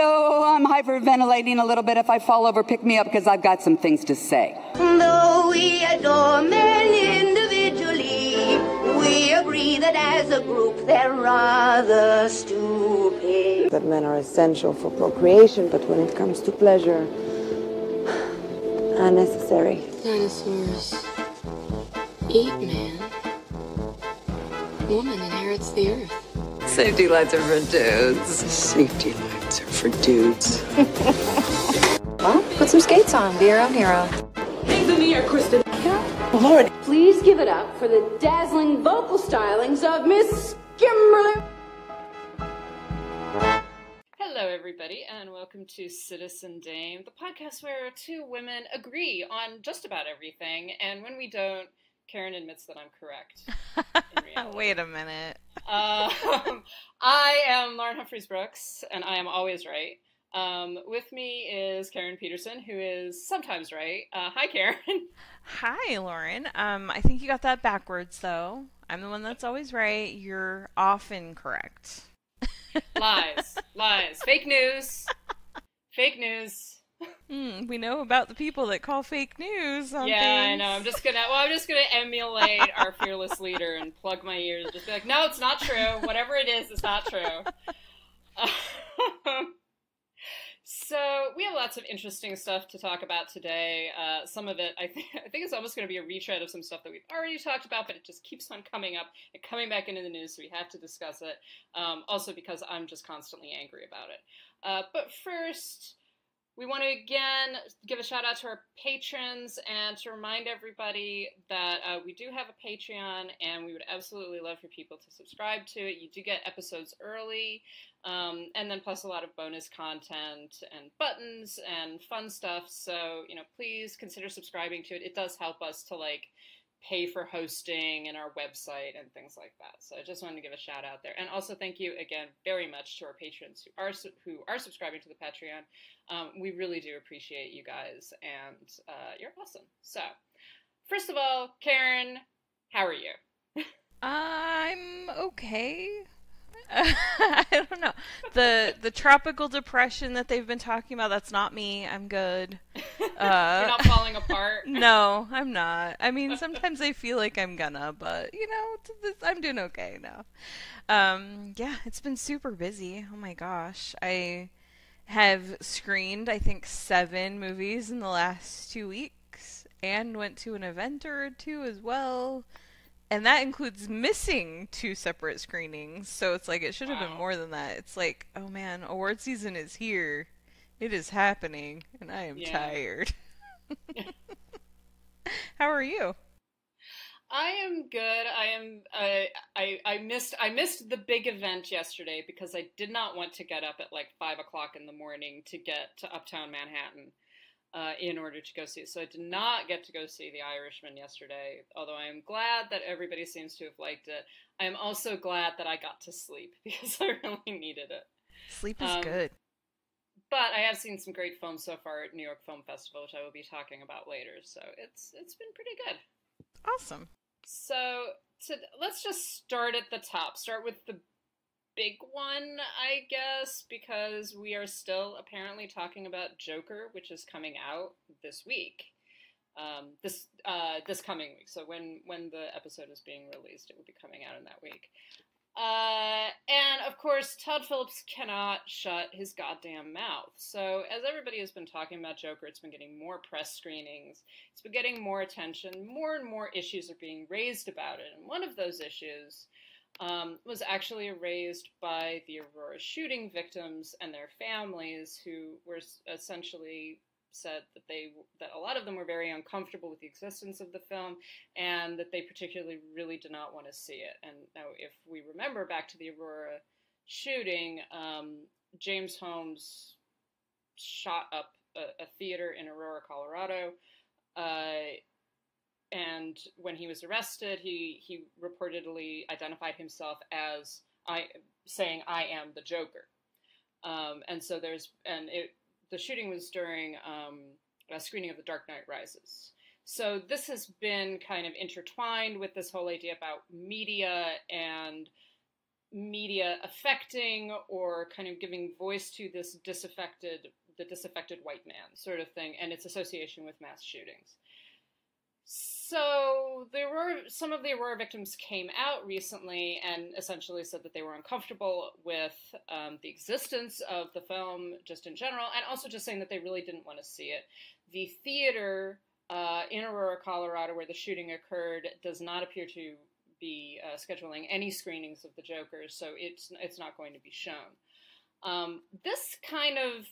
so I'm hyperventilating a little bit. If I fall over, pick me up because I've got some things to say. Though we adore men individually, we agree that as a group they're rather stupid. That men are essential for procreation, but when it comes to pleasure, unnecessary. Dinosaurs eat man. Woman inherits the earth. Safety lights are for dudes. Safety lights are for dudes. well, put some skates on. Be your own hero. Hands in the air, Kristen. Lord. Please give it up for the dazzling vocal stylings of Miss Kimberly. Hello, everybody, and welcome to Citizen Dame, the podcast where two women agree on just about everything, and when we don't, Karen admits that I'm correct. Wait a minute. Um, I am Lauren Humphries Brooks, and I am always right. Um, with me is Karen Peterson, who is sometimes right. Uh, hi, Karen. Hi, Lauren. Um, I think you got that backwards, though. I'm the one that's always right. You're often correct. lies, lies, fake news, fake news. Mm, we know about the people that call fake news. yeah, things. I know. I'm just gonna. Well, I'm just gonna emulate our fearless leader and plug my ears. Just be like, no, it's not true. Whatever it is, it's not true. so we have lots of interesting stuff to talk about today. Uh, some of it, I think, I think it's almost going to be a retread of some stuff that we've already talked about, but it just keeps on coming up and coming back into the news, so we have to discuss it. Um, also, because I'm just constantly angry about it. Uh, but first. We want to again give a shout out to our patrons and to remind everybody that uh, we do have a Patreon and we would absolutely love for people to subscribe to it. You do get episodes early um, and then plus a lot of bonus content and buttons and fun stuff. So, you know, please consider subscribing to it. It does help us to like pay for hosting and our website and things like that. So I just wanted to give a shout out there, and also thank you again very much to our patrons who are who are subscribing to the Patreon. Um, we really do appreciate you guys, and uh, you're awesome. So, first of all, Karen, how are you? I'm okay. I don't know. The the tropical depression that they've been talking about, that's not me. I'm good. Uh, You're not falling apart. no, I'm not. I mean, sometimes I feel like I'm gonna, but you know, I'm doing okay now. Um, yeah, it's been super busy. Oh my gosh. I have screened I think 7 movies in the last 2 weeks and went to an event or two as well and that includes missing two separate screenings. So it's like it should have wow. been more than that. It's like, oh man, award season is here. It is happening, and I am yeah. tired. How are you? I am good. I am. Uh, I I missed. I missed the big event yesterday because I did not want to get up at like five o'clock in the morning to get to Uptown Manhattan uh, in order to go see it. So I did not get to go see The Irishman yesterday, although I am glad that everybody seems to have liked it. I am also glad that I got to sleep because I really needed it. Sleep is um, good. But I have seen some great films so far at New York Film Festival, which I will be talking about later. So it's it's been pretty good. Awesome. So to, let's just start at the top. Start with the big one, I guess, because we are still apparently talking about Joker, which is coming out this week. Um, this uh, this coming week. So when when the episode is being released, it will be coming out in that week. Uh, and of course, Todd Phillips cannot shut his goddamn mouth. So, as everybody has been talking about Joker, it's been getting more press screenings, it's been getting more attention, more and more issues are being raised about it. And one of those issues um, was actually raised by the Aurora shooting victims and their families, who were essentially said that they that a lot of them were very uncomfortable with the existence of the film and that they particularly really did not want to see it. And now, if we remember back to the Aurora shooting, um, James Holmes shot up a, a, theater in Aurora, Colorado. Uh, and when he was arrested, he he reportedly identified himself as I saying I am the Joker. Um, and so there's and it the shooting was during um, a screening of The Dark Knight Rises. So this has been kind of intertwined with this whole idea about media and media affecting or kind of giving voice to this disaffected the disaffected white man sort of thing and its association with mass shootings. So the Aurora, some of the Aurora victims came out recently and essentially said that they were uncomfortable with um, the existence of the film just in general, and also just saying that they really didn't want to see it. The theater uh, in Aurora, Colorado, where the shooting occurred, does not appear to be uh, scheduling any screenings of the Joker, so it's it's not going to be shown. Um, this kind of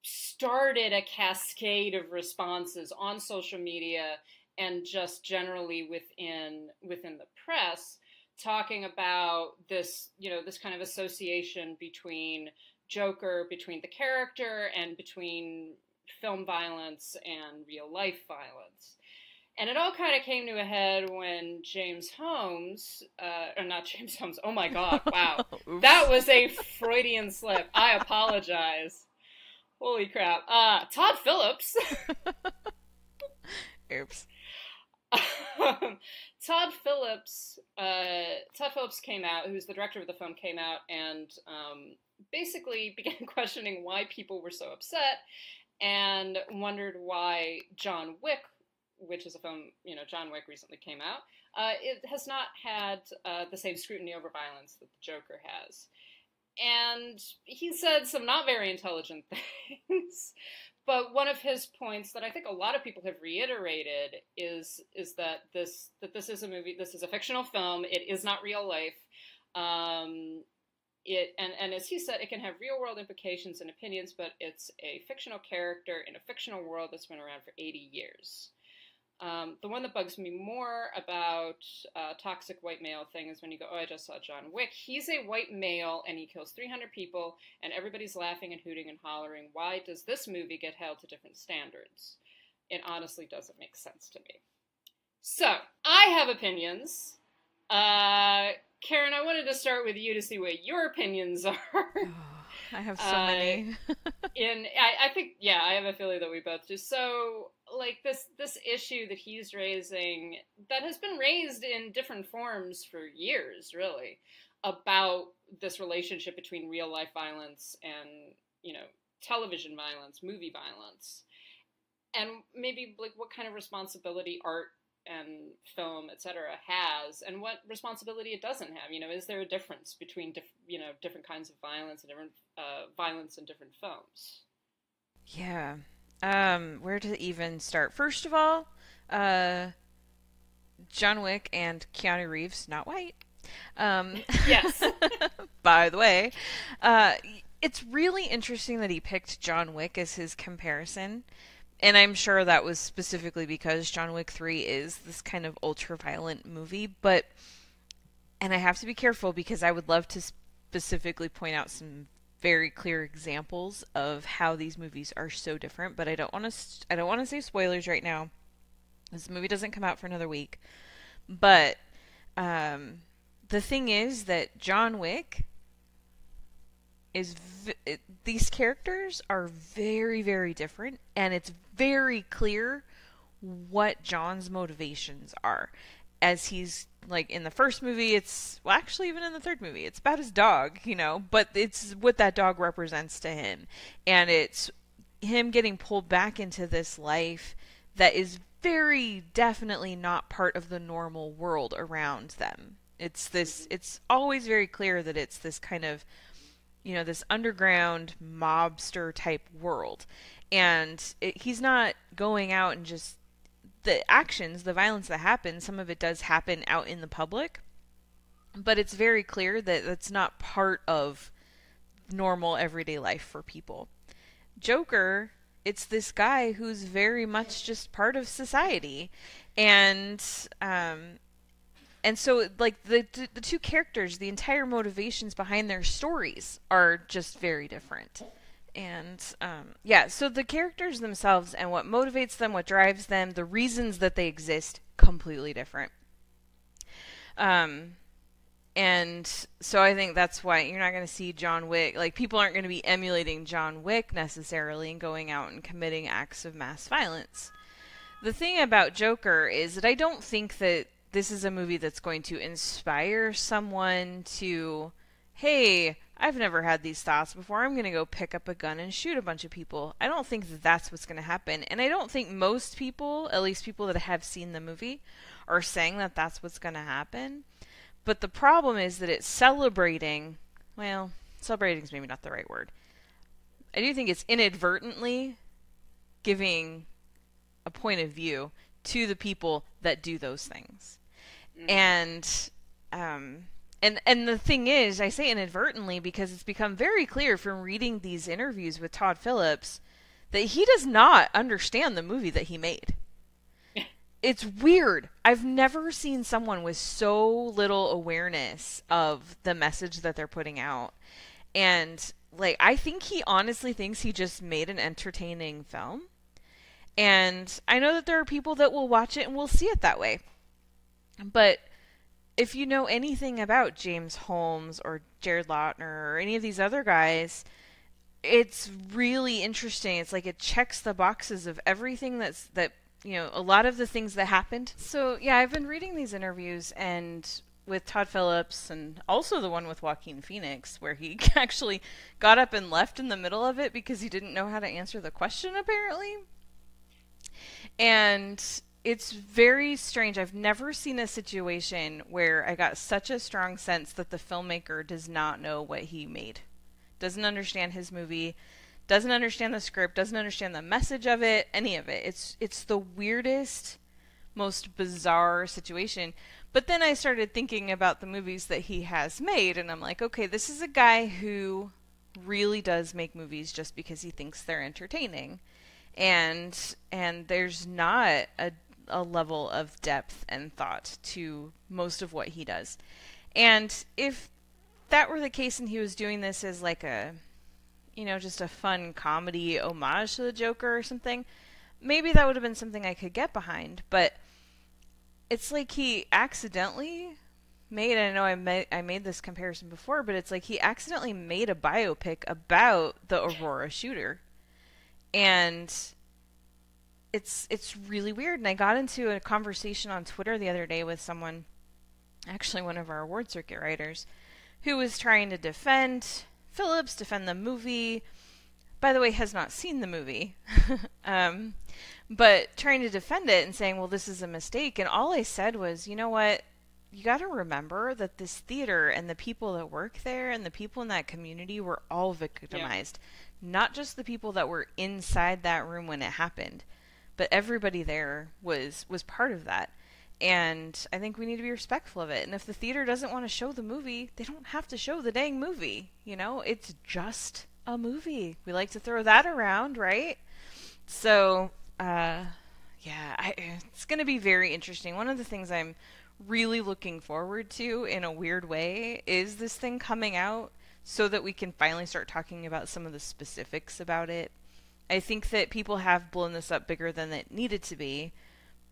started a cascade of responses on social media and just generally within within the press talking about this you know this kind of association between joker between the character and between film violence and real life violence and it all kind of came to a head when James Holmes, uh, or not James Holmes, oh my god, wow. that was a Freudian slip. I apologize. Holy crap. Uh, Todd Phillips. Oops. Todd Phillips, uh, Todd Phillips came out, who's the director of the film, came out and um, basically began questioning why people were so upset and wondered why John Wick, which is a film, you know, John Wick recently came out, uh, it has not had uh, the same scrutiny over violence that the Joker has. And he said some not very intelligent things. But one of his points that I think a lot of people have reiterated is is that this that this is a movie, this is a fictional film. It is not real life. Um, it and, and as he said, it can have real world implications and opinions, but it's a fictional character in a fictional world that's been around for 80 years. Um, the one that bugs me more about uh, toxic white male thing is when you go, oh, I just saw John Wick. He's a white male and he kills 300 people, and everybody's laughing and hooting and hollering. Why does this movie get held to different standards? It honestly doesn't make sense to me. So, I have opinions. Uh, Karen, I wanted to start with you to see what your opinions are. I have so uh, many. in I, I think yeah, I have a feeling that we both do. So like this this issue that he's raising that has been raised in different forms for years, really, about this relationship between real life violence and you know television violence, movie violence, and maybe like what kind of responsibility art and film, etc., has, and what responsibility it doesn't have. You know, is there a difference between you know different kinds of violence and different uh, violence in different films? Yeah. Um, where to even start? First of all, uh, John Wick and Keanu Reeves, not white. Um, yes. by the way, uh, it's really interesting that he picked John Wick as his comparison and I'm sure that was specifically because John Wick 3 is this kind of ultra violent movie, but and I have to be careful because I would love to specifically point out some very clear examples of how these movies are so different, but I don't want to I don't want to say spoilers right now. This movie doesn't come out for another week. But um, the thing is that John Wick is v- these characters are very very different and it's very clear what John's motivations are as he's like in the first movie it's well actually even in the third movie it's about his dog you know but it's what that dog represents to him and it's him getting pulled back into this life that is very definitely not part of the normal world around them it's this it's always very clear that it's this kind of you know, this underground mobster type world. And it, he's not going out and just the actions, the violence that happens, some of it does happen out in the public, but it's very clear that that's not part of normal everyday life for people. Joker, it's this guy who's very much just part of society, and um, and so like the the two characters the entire motivations behind their stories are just very different and um, yeah so the characters themselves and what motivates them what drives them the reasons that they exist completely different. Um and so i think that's why you're not going to see john wick like people aren't going to be emulating john wick necessarily and going out and committing acts of mass violence. The thing about joker is that i don't think that this is a movie that's going to inspire someone to, hey, I've never had these thoughts before. I'm going to go pick up a gun and shoot a bunch of people. I don't think that that's what's going to happen. And I don't think most people, at least people that have seen the movie, are saying that that's what's going to happen. But the problem is that it's celebrating, well, celebrating is maybe not the right word. I do think it's inadvertently giving a point of view to the people that do those things. Mm-hmm. And um and and the thing is, I say inadvertently because it's become very clear from reading these interviews with Todd Phillips that he does not understand the movie that he made. it's weird. I've never seen someone with so little awareness of the message that they're putting out. And like I think he honestly thinks he just made an entertaining film. And I know that there are people that will watch it and will see it that way. But if you know anything about James Holmes or Jared Loughner or any of these other guys, it's really interesting. It's like it checks the boxes of everything that's that you know, a lot of the things that happened. So yeah, I've been reading these interviews and with Todd Phillips and also the one with Joaquin Phoenix where he actually got up and left in the middle of it because he didn't know how to answer the question apparently. And it's very strange. I've never seen a situation where I got such a strong sense that the filmmaker does not know what he made. Doesn't understand his movie, doesn't understand the script, doesn't understand the message of it, any of it. It's it's the weirdest, most bizarre situation. But then I started thinking about the movies that he has made and I'm like, okay, this is a guy who really does make movies just because he thinks they're entertaining. And and there's not a a level of depth and thought to most of what he does. And if that were the case and he was doing this as like a you know, just a fun comedy homage to the Joker or something, maybe that would have been something I could get behind, but it's like he accidentally made I know I made I made this comparison before, but it's like he accidentally made a biopic about the Aurora shooter. And it's it's really weird. And I got into a conversation on Twitter the other day with someone, actually one of our award circuit writers, who was trying to defend Phillips, defend the movie. By the way, has not seen the movie, um, but trying to defend it and saying, "Well, this is a mistake." And all I said was, "You know what? You got to remember that this theater and the people that work there and the people in that community were all victimized." Yeah not just the people that were inside that room when it happened but everybody there was was part of that. And i think we need to be respectful of it. And if the theater doesn't want to show the movie they don't have to show the dang movie you know? It's just a movie. We like to throw that around right? So uh yeah I, it's going to be very interesting. One of the things i'm really looking forward to in a weird way is this thing coming out so that we can finally start talking about some of the specifics about it I think that people have blown this up bigger than it needed to be,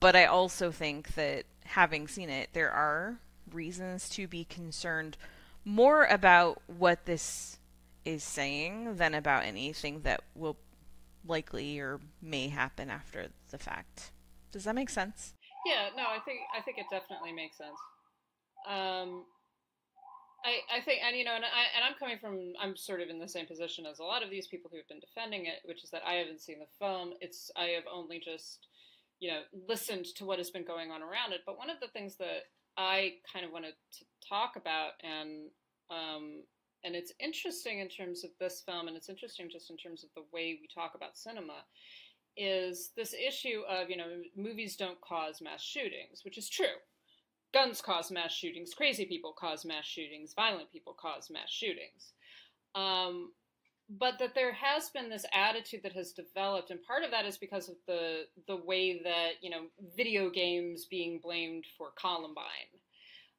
but I also think that having seen it, there are reasons to be concerned more about what this is saying than about anything that will likely or may happen after the fact. Does that make sense? Yeah, no, I think I think it definitely makes sense. Um, I, I think, and you know, and, I, and I'm coming from, I'm sort of in the same position as a lot of these people who have been defending it, which is that I haven't seen the film. It's, I have only just, you know, listened to what has been going on around it. But one of the things that I kind of wanted to talk about, and um, and it's interesting in terms of this film, and it's interesting just in terms of the way we talk about cinema, is this issue of you know movies don't cause mass shootings, which is true guns cause mass shootings, crazy people cause mass shootings, violent people cause mass shootings. Um, but that there has been this attitude that has developed, and part of that is because of the the way that you know video games being blamed for Columbine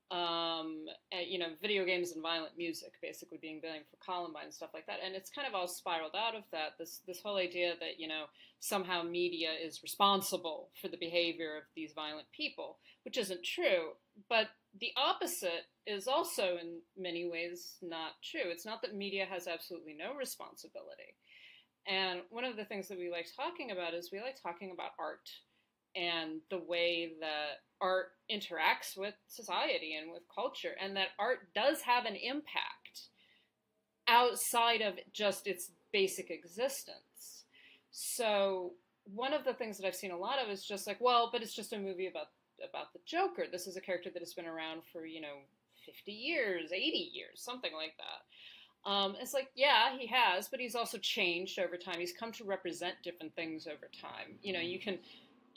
um, you know, video games and violent music basically being blamed for Columbine and stuff like that. And it's kind of all spiraled out of that. This this whole idea that you know somehow media is responsible for the behavior of these violent people, which isn't true. But the opposite is also in many ways not true. It's not that media has absolutely no responsibility. And one of the things that we like talking about is we like talking about art and the way that art interacts with society and with culture, and that art does have an impact outside of just its basic existence. So one of the things that I've seen a lot of is just like, well, but it's just a movie about about the Joker. This is a character that has been around for you know 50 years, 80 years, something like that. Um, it's like, yeah, he has, but he's also changed over time. He's come to represent different things over time. You know, you can,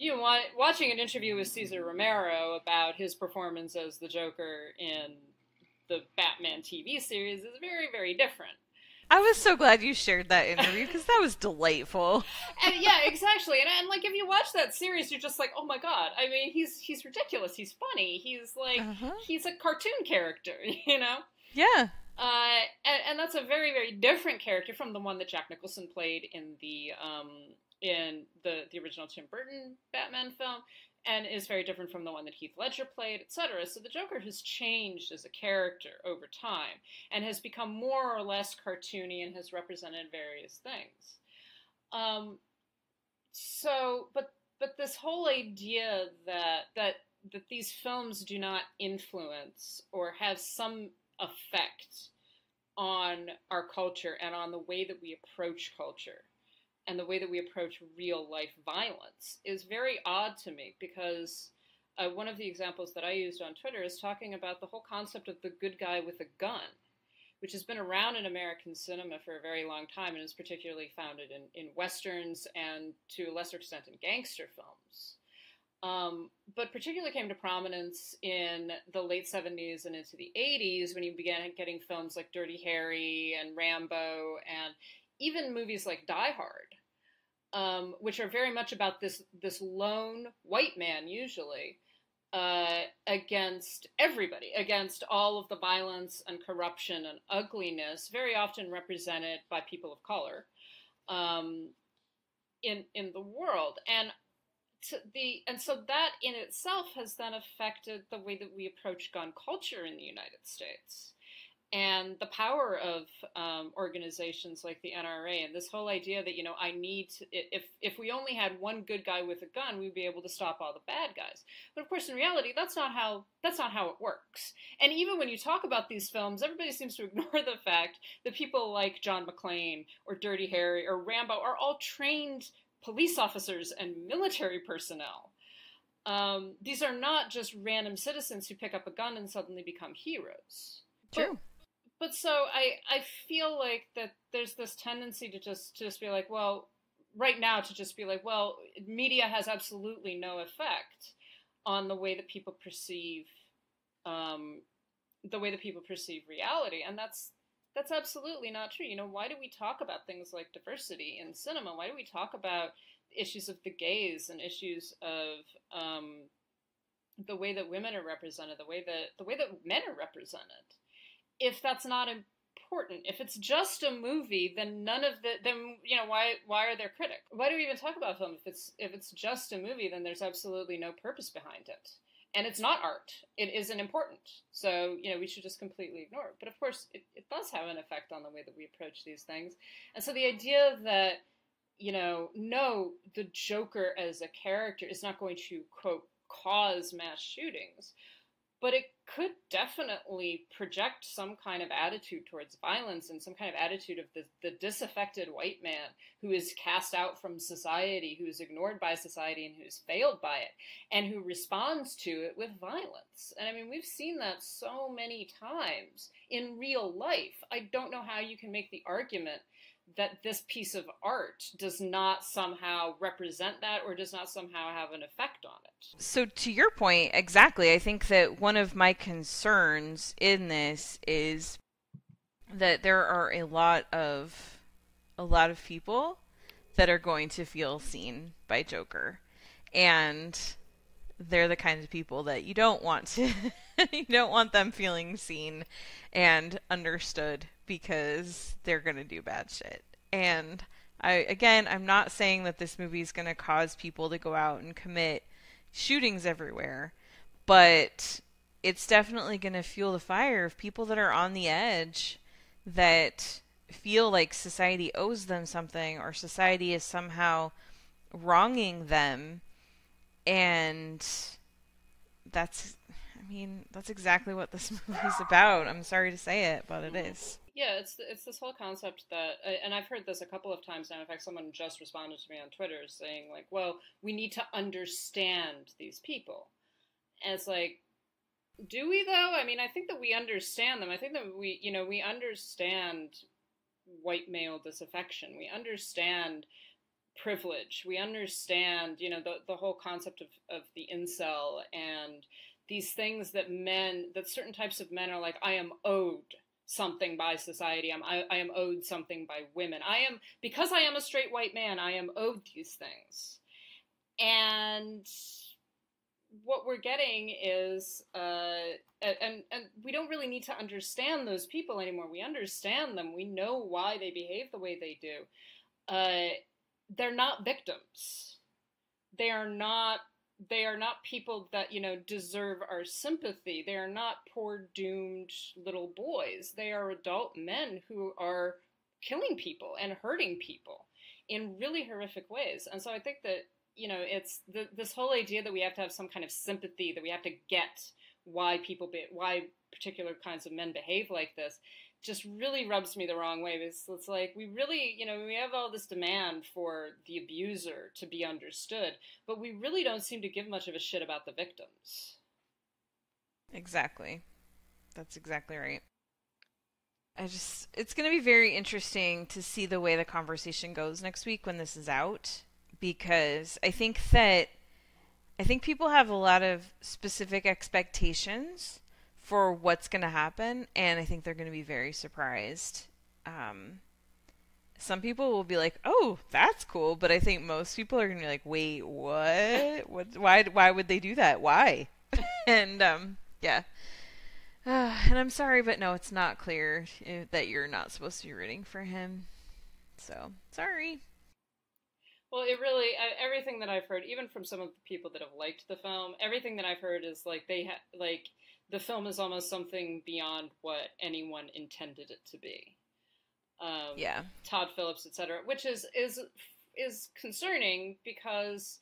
you know, watching an interview with Cesar Romero about his performance as the Joker in the Batman TV series is very, very different. I was so glad you shared that interview because that was delightful. and yeah, exactly. And, and like if you watch that series, you're just like, oh my god. I mean, he's he's ridiculous. He's funny. He's like uh-huh. he's a cartoon character. You know? Yeah. Uh, and, and that's a very very different character from the one that Jack Nicholson played in the um in the the original Tim Burton Batman film and is very different from the one that Heath Ledger played, etc. So the Joker has changed as a character over time and has become more or less cartoony and has represented various things. Um, so, but but this whole idea that that that these films do not influence or have some effect on our culture and on the way that we approach culture and the way that we approach real life violence is very odd to me because uh, one of the examples that I used on Twitter is talking about the whole concept of the good guy with a gun, which has been around in American cinema for a very long time and is particularly founded in, in westerns and to a lesser extent in gangster films. Um, but particularly came to prominence in the late 70s and into the 80s when you began getting films like Dirty Harry and Rambo and even movies like Die Hard, um, which are very much about this this lone white man usually uh, against everybody, against all of the violence and corruption and ugliness, very often represented by people of color um, in in the world, and the and so that in itself has then affected the way that we approach gun culture in the United States and the power of um, organizations like the NRA and this whole idea that you know I need to, if if we only had one good guy with a gun we'd be able to stop all the bad guys. But of course in reality that's not how that's not how it works. And even when you talk about these films everybody seems to ignore the fact that people like John McClane or Dirty Harry or Rambo are all trained police officers and military personnel. Um, these are not just random citizens who pick up a gun and suddenly become heroes. True. but so I I feel like that there's this tendency to just to just be like, well, right now to just be like, well, media has absolutely no effect on the way that people perceive um, the way that people perceive reality, and that's that's absolutely not true. You know, why do we talk about things like diversity in cinema? Why do we talk about issues of the gays and issues of um, the way that women are represented, the way that the way that men are represented? If that's not important. If it's just a movie, then none of the then you know why why are there critics? Why do we even talk about film if it's if it's just a movie? Then there's absolutely no purpose behind it, and it's not art. It isn't important. So you know we should just completely ignore it. But of course, it, it does have an effect on the way that we approach these things. And so the idea that you know no, the Joker as a character is not going to quote cause mass shootings but it could definitely project some kind of attitude towards violence and some kind of attitude of the, the disaffected white man who is cast out from society, who is ignored by society, and who's failed by it, and who responds to it with violence. And I mean, we've seen that so many times in real life. I don't know how you can make the argument that this piece of art does not somehow represent that or does not somehow have an effect on it. So, to your point, exactly, I think that one of my concerns in this is that there are a lot of a lot of people that are going to feel seen by Joker. And they're the kinds of people that you don't want to you don't want them feeling seen and understood because they're going to do bad shit. And I again, I'm not saying that this movie is going to cause people to go out and commit shootings everywhere, but it's definitely going to fuel the fire of people that are on the edge that feel like society owes them something or society is somehow wronging them and that's I mean, that's exactly what this movie's about. I'm sorry to say it, but it is. Yeah, it's it's this whole concept that, and I've heard this a couple of times now. In fact, someone just responded to me on Twitter saying like, "Well, we need to understand these people," and it's like, do we though? I mean, I think that we understand them. I think that we, you know, we understand white male disaffection. We understand privilege. We understand, you know, the the whole concept of of the incel and these things that men, that certain types of men are like, I am owed something by society. I'm, I, I am owed something by women. I am, because I am a straight white man, I am owed these things. And what we're getting is, uh, and, and we don't really need to understand those people anymore. We understand them. We know why they behave the way they do. Uh, they're not victims. They are not they are not people that you know deserve our sympathy. They are not poor doomed little boys. They are adult men who are killing people and hurting people in really horrific ways. And so i think that you know it's the, this whole idea that we have to have some kind of sympathy that we have to get why people be, why particular kinds of men behave like this just really rubs me the wrong way. It's, it's like we really, you know, we have all this demand for the abuser to be understood, but we really don't seem to give much of a shit about the victims. Exactly. That's exactly right. I just, it's going to be very interesting to see the way the conversation goes next week when this is out, because I think that, I think people have a lot of specific expectations for what's going to happen, and I think they're going to be very surprised. Um, some people will be like, "Oh, that's cool," but I think most people are going to be like, "Wait, what? what? Why? Why would they do that? Why?" and um, yeah. Uh, and I'm sorry, but no, it's not clear eh, that you're not supposed to be rooting for him. So sorry. Well, it really everything that I've heard, even from some of the people that have liked the film, everything that I've heard is like they ha- like the film is almost something beyond what anyone intended it to be. Um, yeah, Todd Phillips, etc., which is is is concerning because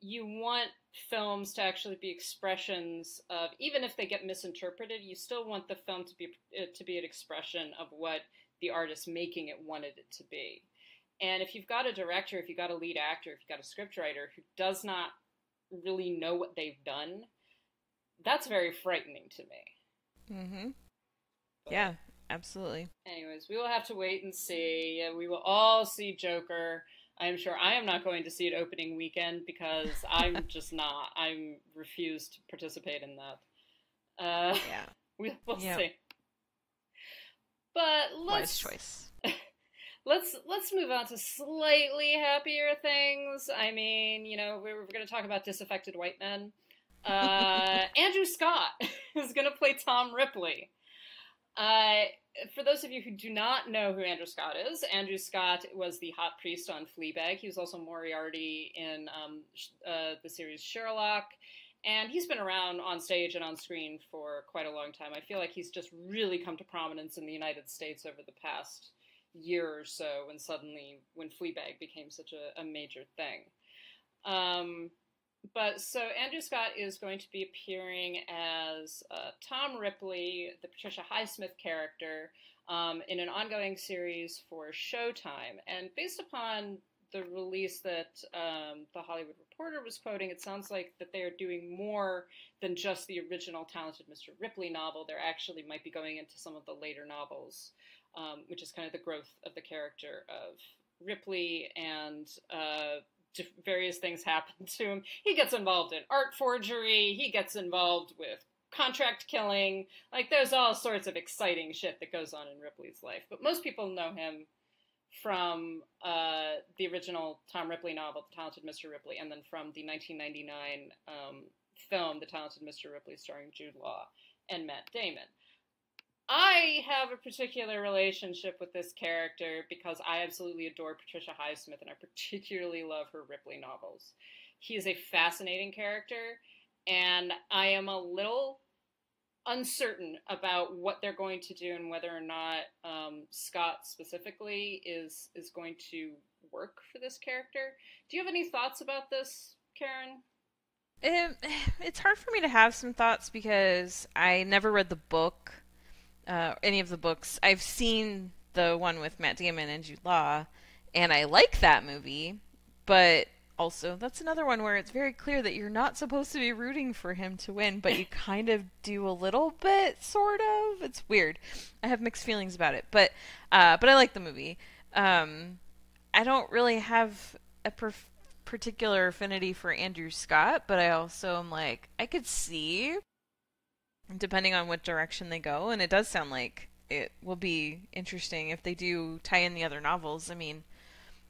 you want films to actually be expressions of even if they get misinterpreted you still want the film to be to be an expression of what the artist making it wanted it to be and if you've got a director if you've got a lead actor if you've got a scriptwriter who does not really know what they've done that's very frightening to me. Mm-hmm. But yeah, absolutely. Anyways, we will have to wait and see. We will all see Joker. I'm sure I am not going to see it opening weekend because I'm just not. I'm refused to participate in that. Uh, yeah, we, will yep. see. But let's Wise choice. let's let's move on to slightly happier things. I mean, you know, we're, we're going to talk about disaffected white men. Uh, Andrew Scott is going to play Tom Ripley. Uh, for those of you who do not know who Andrew Scott is, Andrew Scott was the hot priest on Fleabag. He was also Moriarty in um, uh, the series Sherlock. And he's been around on stage and on screen for quite a long time. I feel like he's just really come to prominence in the United States over the past year or so when suddenly, when Fleabag became such a, a major thing. Um, but so Andrew Scott is going to be appearing as uh, Tom Ripley, the Patricia Highsmith character, um, in an ongoing series for Showtime. And based upon the release that um, the Hollywood Reporter was quoting, it sounds like that they are doing more than just the original Talented Mr. Ripley novel. They're actually might be going into some of the later novels, um, which is kind of the growth of the character of Ripley and uh, various things happen to him. He gets involved in art forgery. He gets involved with contract killing. Like there's all sorts of exciting shit that goes on in Ripley's life. But most people know him from uh, the original Tom Ripley novel, The Talented Mr. Ripley, and then from the 1999 um, film, The Talented Mr. Ripley, starring Jude Law and Matt Damon. I have a particular relationship with this character because I absolutely adore Patricia Highsmith and I particularly love her Ripley novels. He is a fascinating character, and I am a little uncertain about what they're going to do and whether or not um, Scott specifically is is going to work for this character. Do you have any thoughts about this, Karen? it, it's hard for me to have some thoughts because I never read the book, uh, any of the books. I've seen the one with Matt Damon and Jude Law, and I like that movie, but also that's another one where it's very clear that you're not supposed to be rooting for him to win, but you kind of do a little bit, sort of. It's weird. I have mixed feelings about it, but uh, but I like the movie. Um, I don't really have a perf- particular affinity for Andrew Scott, but I also am like I could see depending on what direction they go, and it does sound like it will be interesting if they do tie in the other novels. I mean,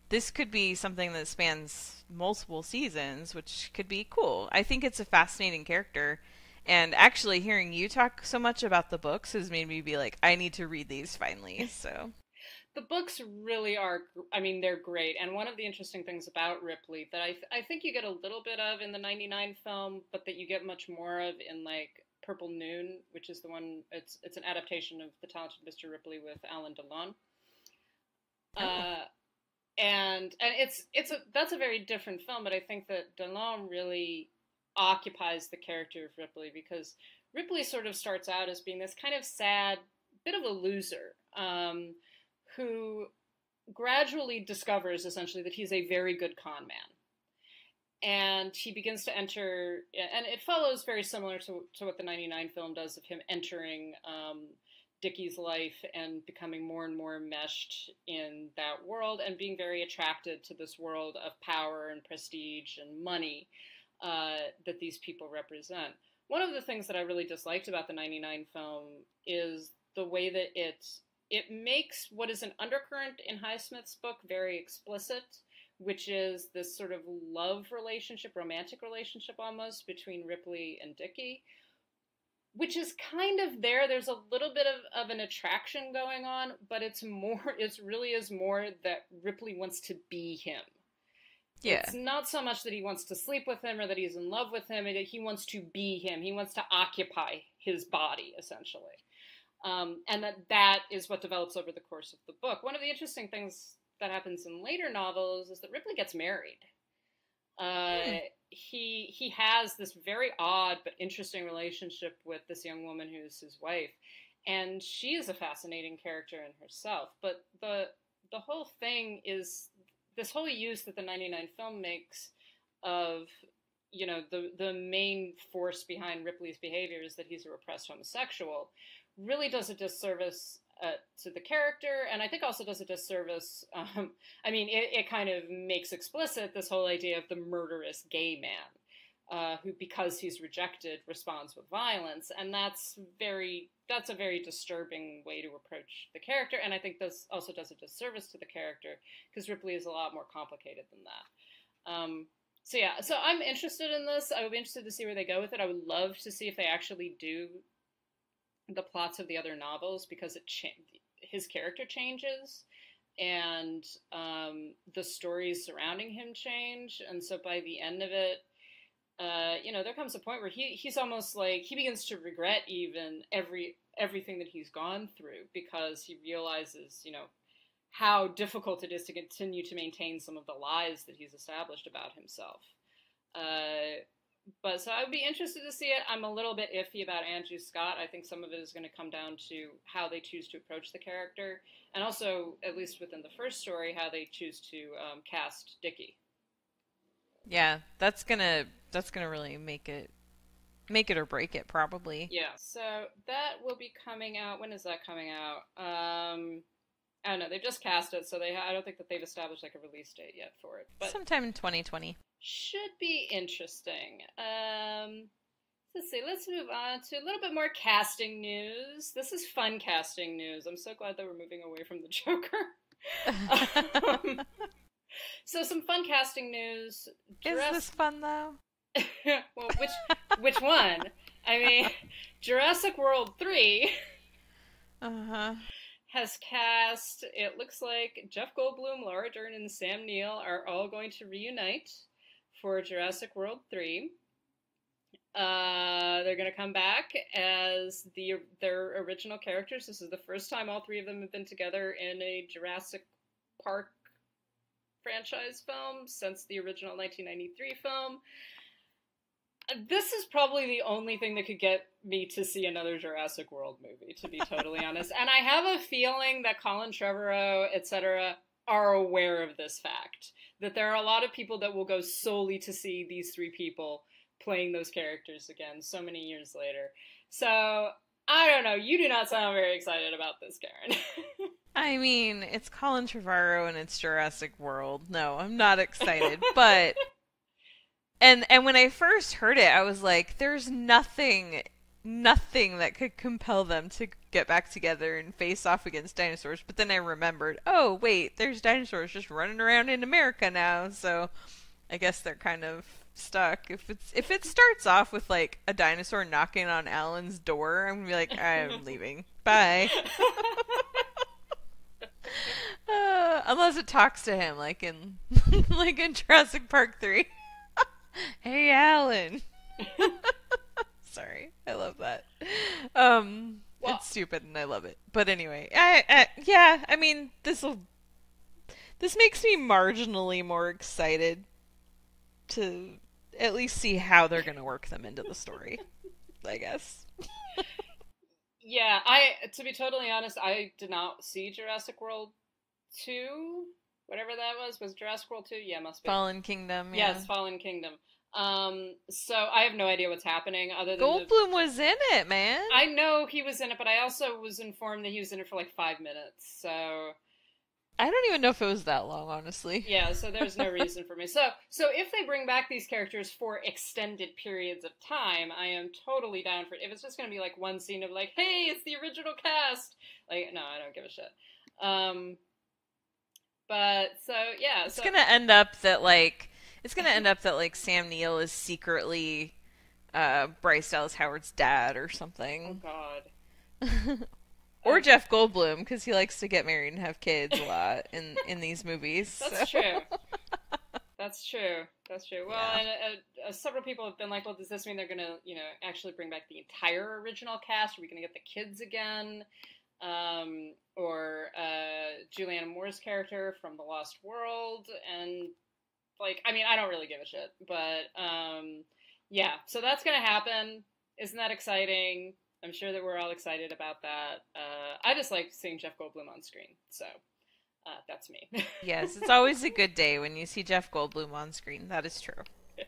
this could be something that spans multiple seasons, which could be cool. I think it's a fascinating character. And actually, hearing you talk so much about the books has made me be like, I need to read these finally. So, the books really are i mean they're great and one of the interesting things about ripley that i, th- I think you get a little bit of in the 99 film but that you get much more of in like purple noon which is the one it's it's an adaptation of the talented mr ripley with Alain delon oh. uh, and and it's it's a that's a very different film but i think that delon really occupies the character of ripley because ripley sort of starts out as being this kind of sad bit of a loser um, who gradually discovers essentially that he's a very good con man. And he begins to enter, and it follows very similar to, to what the 99 film does of him entering um, Dickie's life and becoming more and more meshed in that world and being very attracted to this world of power and prestige and money uh, that these people represent. One of the things that I really disliked about the 99 film is the way that it it makes what is an undercurrent in Highsmith's book very explicit, which is this sort of love relationship, romantic relationship almost between Ripley and Dickie, which is kind of there. There's a little bit of, of an attraction going on, but it's more, it really is more that Ripley wants to be him. Yeah. It's not so much that he wants to sleep with him or that he's in love with him. that He wants to be him. He wants to occupy his body, essentially. Um, and that that is what develops over the course of the book. One of the interesting things that happens in later novels is that Ripley gets married. Uh, mm. He he has this very odd but interesting relationship with this young woman who's his wife, and she is a fascinating character in herself. But the the whole thing is this whole use that the 99 film makes of you know the the main force behind Ripley's behavior is that he's a repressed homosexual really does a disservice uh, to the character, and I think also does a disservice. Um, I mean, it, it, kind of makes explicit this whole idea of the murderous gay man. Uh, who, because he's rejected, responds with violence, and that's very that's a very disturbing way to approach the character, and I think this also does a disservice to the character because Ripley is a lot more complicated than that. Um, so yeah, so I'm interested in this. I would be interested to see where they go with it. I would love to see if they actually do the plots of the other novels because it cha- his character changes and um, the stories surrounding him change. And so by the end of it uh, you know there comes a point where he he's almost like he begins to regret even every everything that he's gone through because he realizes you know how difficult it is to continue to maintain some of the lies that he's established about himself. Uh, but so I would be interested to see it. I'm a little bit iffy about Andrew Scott. I think some of it is going to come down to how they choose to approach the character, and also, at least within the first story, how they choose to um, cast Dickie. Yeah, that's gonna that's gonna really make it make it or break it, probably. Yeah. So that will be coming out. When is that coming out? Um, I don't know. They've just cast it, so they I don't think that they've established like a release date yet for it. But sometime in 2020 should be interesting. Um, let's see. Let's move on to a little bit more casting news. This is fun casting news. I'm so glad that we're moving away from the Joker. um, so some fun casting news. Is this fun though? well, which which one? I mean, Jurassic World three. Uh huh has cast, it looks like Jeff Goldblum, Laura Dern, and Sam Neill are all going to reunite for Jurassic World 3. Uh, they're going to come back as the their original characters. This is the first time all three of them have been together in a Jurassic Park franchise film since the original 1993 film. this is probably the only thing that could get me to see another Jurassic World movie, to be totally honest. And I have a feeling that Colin Trevorrow, etc., are aware of this fact that there are a lot of people that will go solely to see these three people playing those characters again so many years later. So I don't know. You do not sound very excited about this, Karen. I mean, it's Colin Trevorrow and it's Jurassic World. No, I'm not excited, but and and when I first heard it, I was like, "There's nothing, nothing that could compel them to get back together and face off against dinosaurs." But then I remembered, oh wait, there's dinosaurs just running around in America now, so I guess they're kind of stuck. If it's if it starts off with like a dinosaur knocking on Alan's door, I'm gonna be like, I'm leaving. Bye. uh, unless it talks to him, like in like in Jurassic Park three. hey, Alan. Sorry, I love that. Um, well, it's stupid and I love it. But anyway, I, I yeah, I mean, this will this makes me marginally more excited to at least see how they're going to work them into the story. I guess. yeah, I to be totally honest, I did not see Jurassic World 2 whatever that was was Jurassic World 2 yeah must be Fallen Kingdom yeah. yes Fallen Kingdom um so I have no idea what's happening other than Goldblum the... was in it man I know he was in it but I also was informed that he was in it for like 5 minutes so I don't even know if it was that long, honestly. Yeah, so there's no reason for me. So, so if they bring back these characters for extended periods of time, I am totally down for it. If it's just going to be like one scene of like, "Hey, it's the original cast," like, no, I don't give a shit. Um, but so yeah, it's so... gonna end up that like it's gonna end up that like Sam Neill is secretly uh, Bryce Dallas Howard's dad or something. Oh God. or Jeff Goldblum because he likes to get married and have kids a lot in in these movies. That's so. true. That's true. That's true. Well, yeah. and uh, uh, several people have been like, "Well, does this mean they're going to, you know, actually bring back the entire original cast? Are we going to get the kids again?" Um, or uh, Julianne Moore's character from The Lost World, and like, I mean, I don't really give a shit, but um, yeah. So that's going to happen. Isn't that exciting? I'm sure that we're all excited about that. Uh, I just like seeing Jeff Goldblum on screen, so uh, that's me. yes, it's always a good day when you see Jeff Goldblum on screen. That is true. Yes.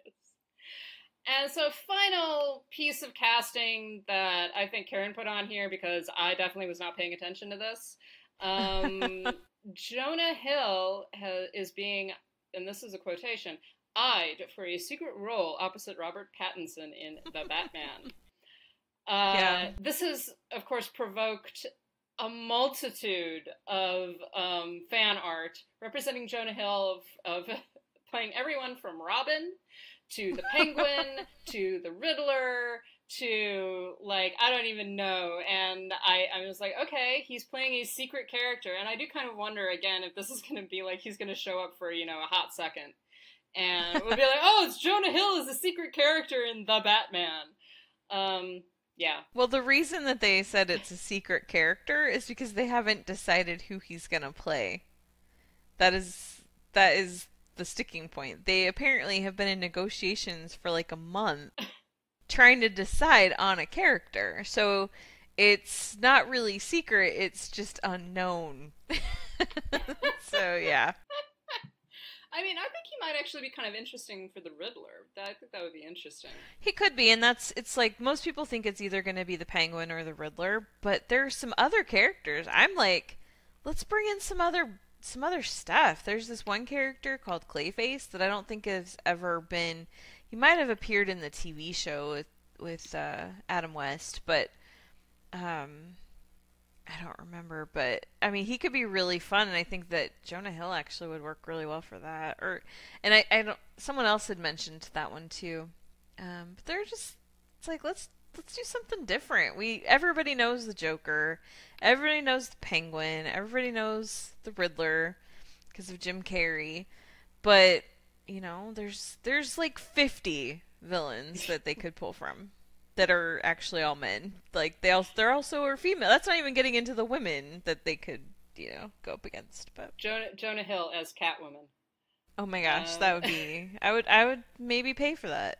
And so, final piece of casting that I think Karen put on here because I definitely was not paying attention to this. Um, Jonah Hill ha- is being, and this is a quotation, eyed for a secret role opposite Robert Pattinson in The Batman. Uh, yeah. This has, of course, provoked a multitude of um, fan art representing Jonah Hill of, of playing everyone from Robin to the Penguin to the Riddler to like I don't even know. And I I was like, okay, he's playing a secret character, and I do kind of wonder again if this is going to be like he's going to show up for you know a hot second, and we'll be like, oh, it's Jonah Hill is a secret character in the Batman. Um, yeah. Well, the reason that they said it's a secret character is because they haven't decided who he's going to play. That is that is the sticking point. They apparently have been in negotiations for like a month trying to decide on a character. So it's not really secret, it's just unknown. so, yeah. I mean, I think he might actually be kind of interesting for the Riddler. I think that would be interesting. He could be, and that's it's like most people think it's either going to be the Penguin or the Riddler, but there's some other characters. I'm like, let's bring in some other some other stuff. There's this one character called Clayface that I don't think has ever been. He might have appeared in the TV show with with uh, Adam West, but um, I don't remember, but I mean, he could be really fun, and I think that Jonah Hill actually would work really well for that. Or, and I, I don't. Someone else had mentioned that one too. Um, but they're just, it's like let's let's do something different. We everybody knows the Joker, everybody knows the Penguin, everybody knows the Riddler because of Jim Carrey, but you know, there's there's like 50 villains that they could pull from that are actually all men. Like they also they're also are female. That's not even getting into the women that they could you know go up against. But Jonah Jonah Hill as Catwoman. Oh my gosh, um... that would be. I would I would maybe pay for that.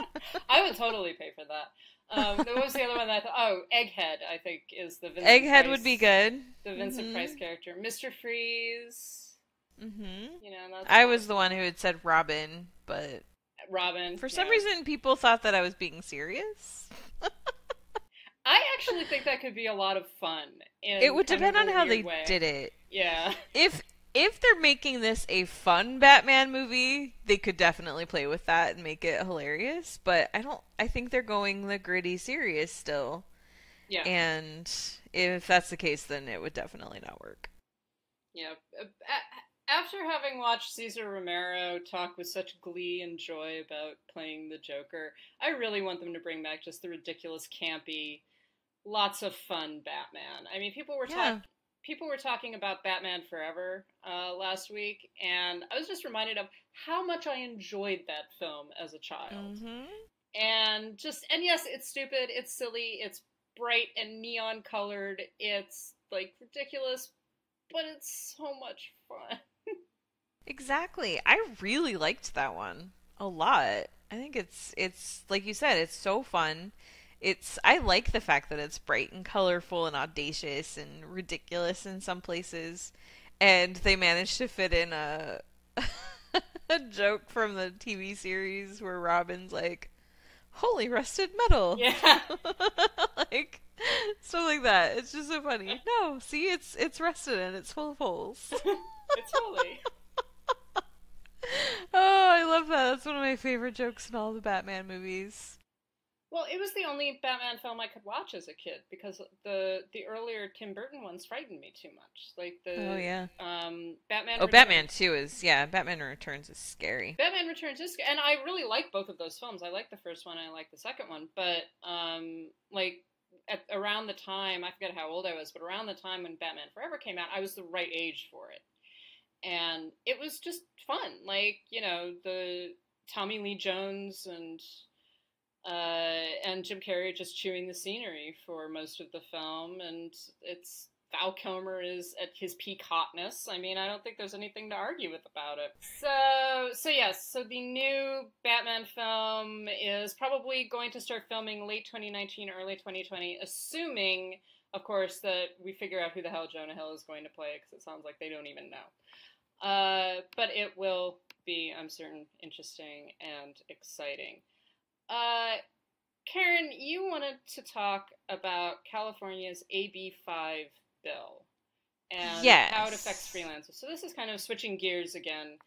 I would totally pay for that. Um, what was the other one that I thought? Oh, Egghead, I think, is the Vincent Egghead Price, would be good. The Vincent Mhm. Price character, Mr. Freeze. Mm-hmm. You know, I was the one who had said Robin, but Robin. for some yeah. reason people thought that I was being serious. I actually think that could be a lot of fun. It would depend on how they way. did it. Yeah. If if they're making this a fun Batman movie, they could definitely play with that and make it hilarious. But I don't. I think they're going the gritty, serious still. Yeah. And if that's the case, then it would definitely not work. Yeah. After having watched Cesar Romero talk with such glee and joy about playing the Joker, I really want them to bring back just the ridiculous, campy, lots of fun Batman. I mean, people were Yeah. talking. People were talking about Batman Forever uh, last week, and I was just reminded of how much I enjoyed that film as a child. Mm-hmm. And just, and yes, it's stupid, it's silly, it's bright and neon colored, it's like ridiculous, but it's so much fun. Exactly. I really liked that one a lot. I think it's it's like you said, it's so fun. It's I like the fact that it's bright and colorful and audacious and ridiculous in some places. And they managed to fit in a a joke from the TV series where Robin's like, "Holy rusted metal." Yeah. like stuff like that. It's just so funny. No, see, it's it's rusted and it's full of holes. it's totally. Oh, I love that. That's one of my favorite jokes in all the Batman movies. Well, it was the only Batman film I could watch as a kid because the the earlier Tim Burton ones frightened me too much. Like the Oh, yeah. um Batman. Oh, Returns- Batman 2 is, yeah, Batman Returns is scary. Batman Returns is, scary. and I really like both of those films. I like the first one, and I like the second one. But um, like at around the time, I forget how old I was, but around the time when Batman Forever came out, I was the right age for it, and it was just fun. Like you know the Tommy Lee Jones and uh, and Jim Carrey just chewing the scenery for most of the film, and it's Val Kilmer is at his peak hotness. I mean, I don't think there's anything to argue with about it. So, so yes, so the new Batman film is probably going to start filming late 2019, early 2020, assuming, of course, that we figure out who the hell Jonah Hill is going to play, because it sounds like they don't even know. Uh, but it will be, I'm certain, interesting and exciting. Uh, Karen, you wanted to talk about California's AB5 bill and Yes. how it affects freelancers. So this is kind of switching gears again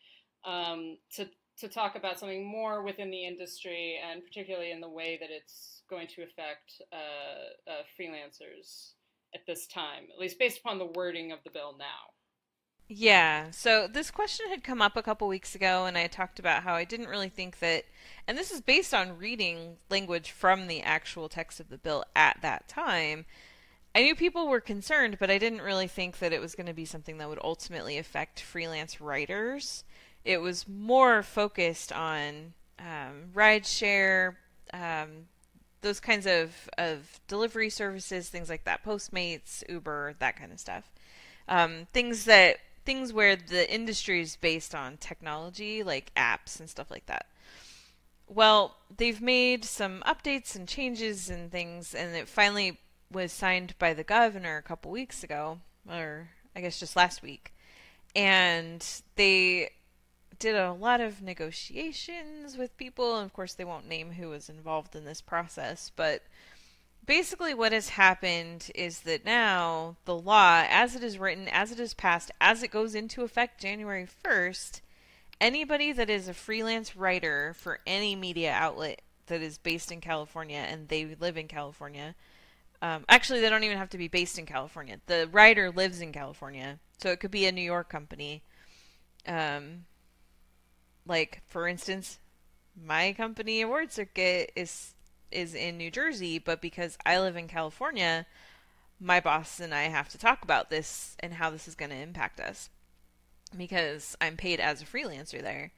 um, to to talk about something more within the industry and particularly in the way that it's going to affect uh, uh, freelancers at this time, at least based upon the wording of the bill now. Yeah, so this question had come up a couple weeks ago, and I talked about how I didn't really think that, and this is based on reading language from the actual text of the bill at that time. I knew people were concerned, but I didn't really think that it was going to be something that would ultimately affect freelance writers. It was more focused on um, rideshare, um, those kinds of, of delivery services, things like that, Postmates, Uber, that kind of stuff. Um, things that things where the industry is based on technology, like apps and stuff like that. Well, they've made some updates and changes and things, and it finally was signed by the governor a couple weeks ago, or I guess just last week. And they did a lot of negotiations with people, and of course, they won't name who was involved in this process, but basically what has happened is that now the law as it is written as it is passed as it goes into effect January 1st anybody that is a freelance writer for any media outlet that is based in California and they live in California um, actually they don't even have to be based in California. The writer lives in California. So it could be a New York company. Um, like for instance my company award circuit is is in New Jersey, but because I live in California, my boss and I have to talk about this and how this is going to impact us because I'm paid as a freelancer there.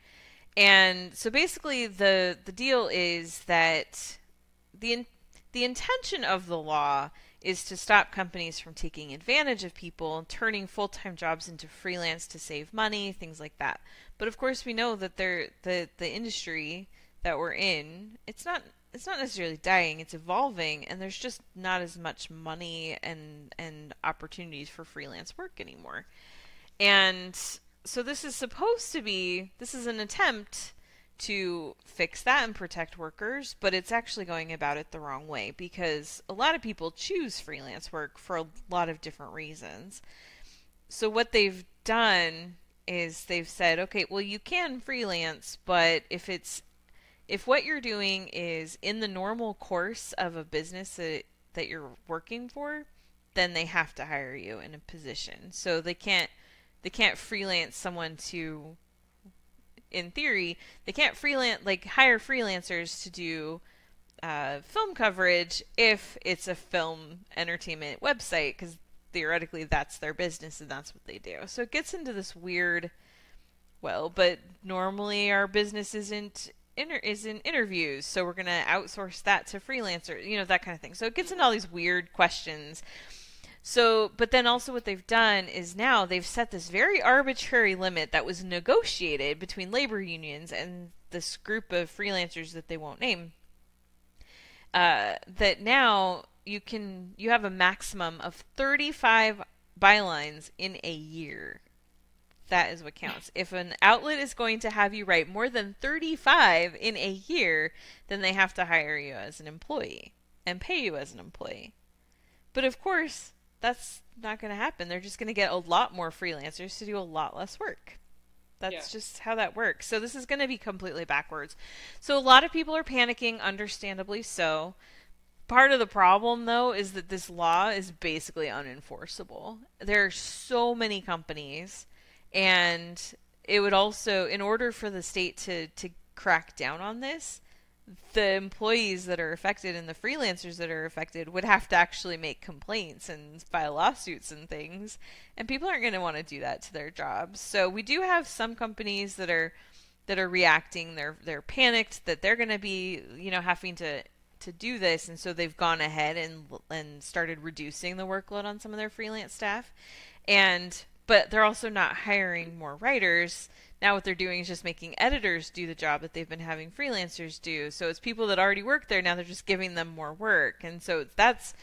And so basically the the deal is that the in, the intention of the law is to stop companies from taking advantage of people and turning full-time jobs into freelance to save money, things like that. But of course we know that there the the industry that we're in, it's not it's not necessarily dying, it's evolving and there's just not as much money and and opportunities for freelance work anymore. And so this is supposed to be this is an attempt to fix that and protect workers, but it's actually going about it the wrong way because a lot of people choose freelance work for a lot of different reasons. So what they've done is they've said, okay, well you can freelance, but if it's if what you're doing is in the normal course of a business that that you're working for, then they have to hire you in a position. So they can't they can't freelance someone to in theory, they can't freelance like hire freelancers to do uh, film coverage if it's a film entertainment website because theoretically that's their business and that's what they do. So it gets into this weird. Well, but normally our business isn't inter- is in interviews, so we're gonna outsource that to freelancers, you know that kind of thing. So it gets into all these weird questions so, but then also what they've done is now they've set this very arbitrary limit that was negotiated between labor unions and this group of freelancers that they won't name. Uh, that now you can you have a maximum of 35 bylines in a year. That is what counts. If an outlet is going to have you write more than 35 in a year, then they have to hire you as an employee and pay you as an employee. But of course, that's not going to happen. They're just going to get a lot more freelancers to do a lot less work. That's yeah. just how that works. So this is going to be completely backwards. So a lot of people are panicking, understandably so. Part of the problem, though, is that this law is basically unenforceable. There are so many companies, and it would also, in order for the state to, to crack down on this, the employees that are affected and the freelancers that are affected would have to actually make complaints and file lawsuits and things. And people aren't going to want to do that to their jobs. So we do have some companies that are that are reacting. They're they're panicked that they're going to be you know having to to do this. And so they've gone ahead and and started reducing the workload on some of their freelance staff. And but they're also not hiring more writers now what they're doing is just making editors do the job that they've been having freelancers do. So it's people that already work there now they're just giving them more work. And so that's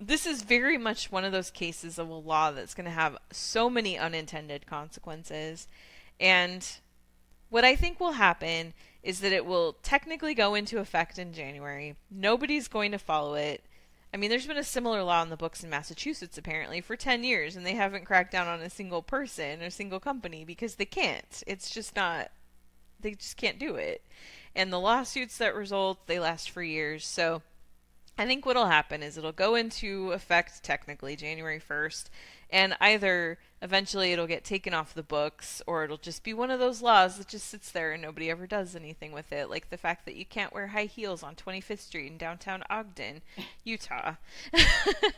this is very much one of those cases of a law that's going to have so many unintended consequences. And what I think will happen is that it will technically go into effect in January. Nobody's going to follow it. I mean, there's been a similar law in the books in Massachusetts apparently for 10 years, and they haven't cracked down on a single person or a single company because they can't. It's just not, they just can't do it. And the lawsuits that result, they last for years. So I think what'll happen is it'll go into effect technically January 1st, and either eventually it'll get taken off the books or it'll just be one of those laws that just sits there and nobody ever does anything with it like the fact that you can't wear high heels on 25th Street in downtown Ogden, Utah.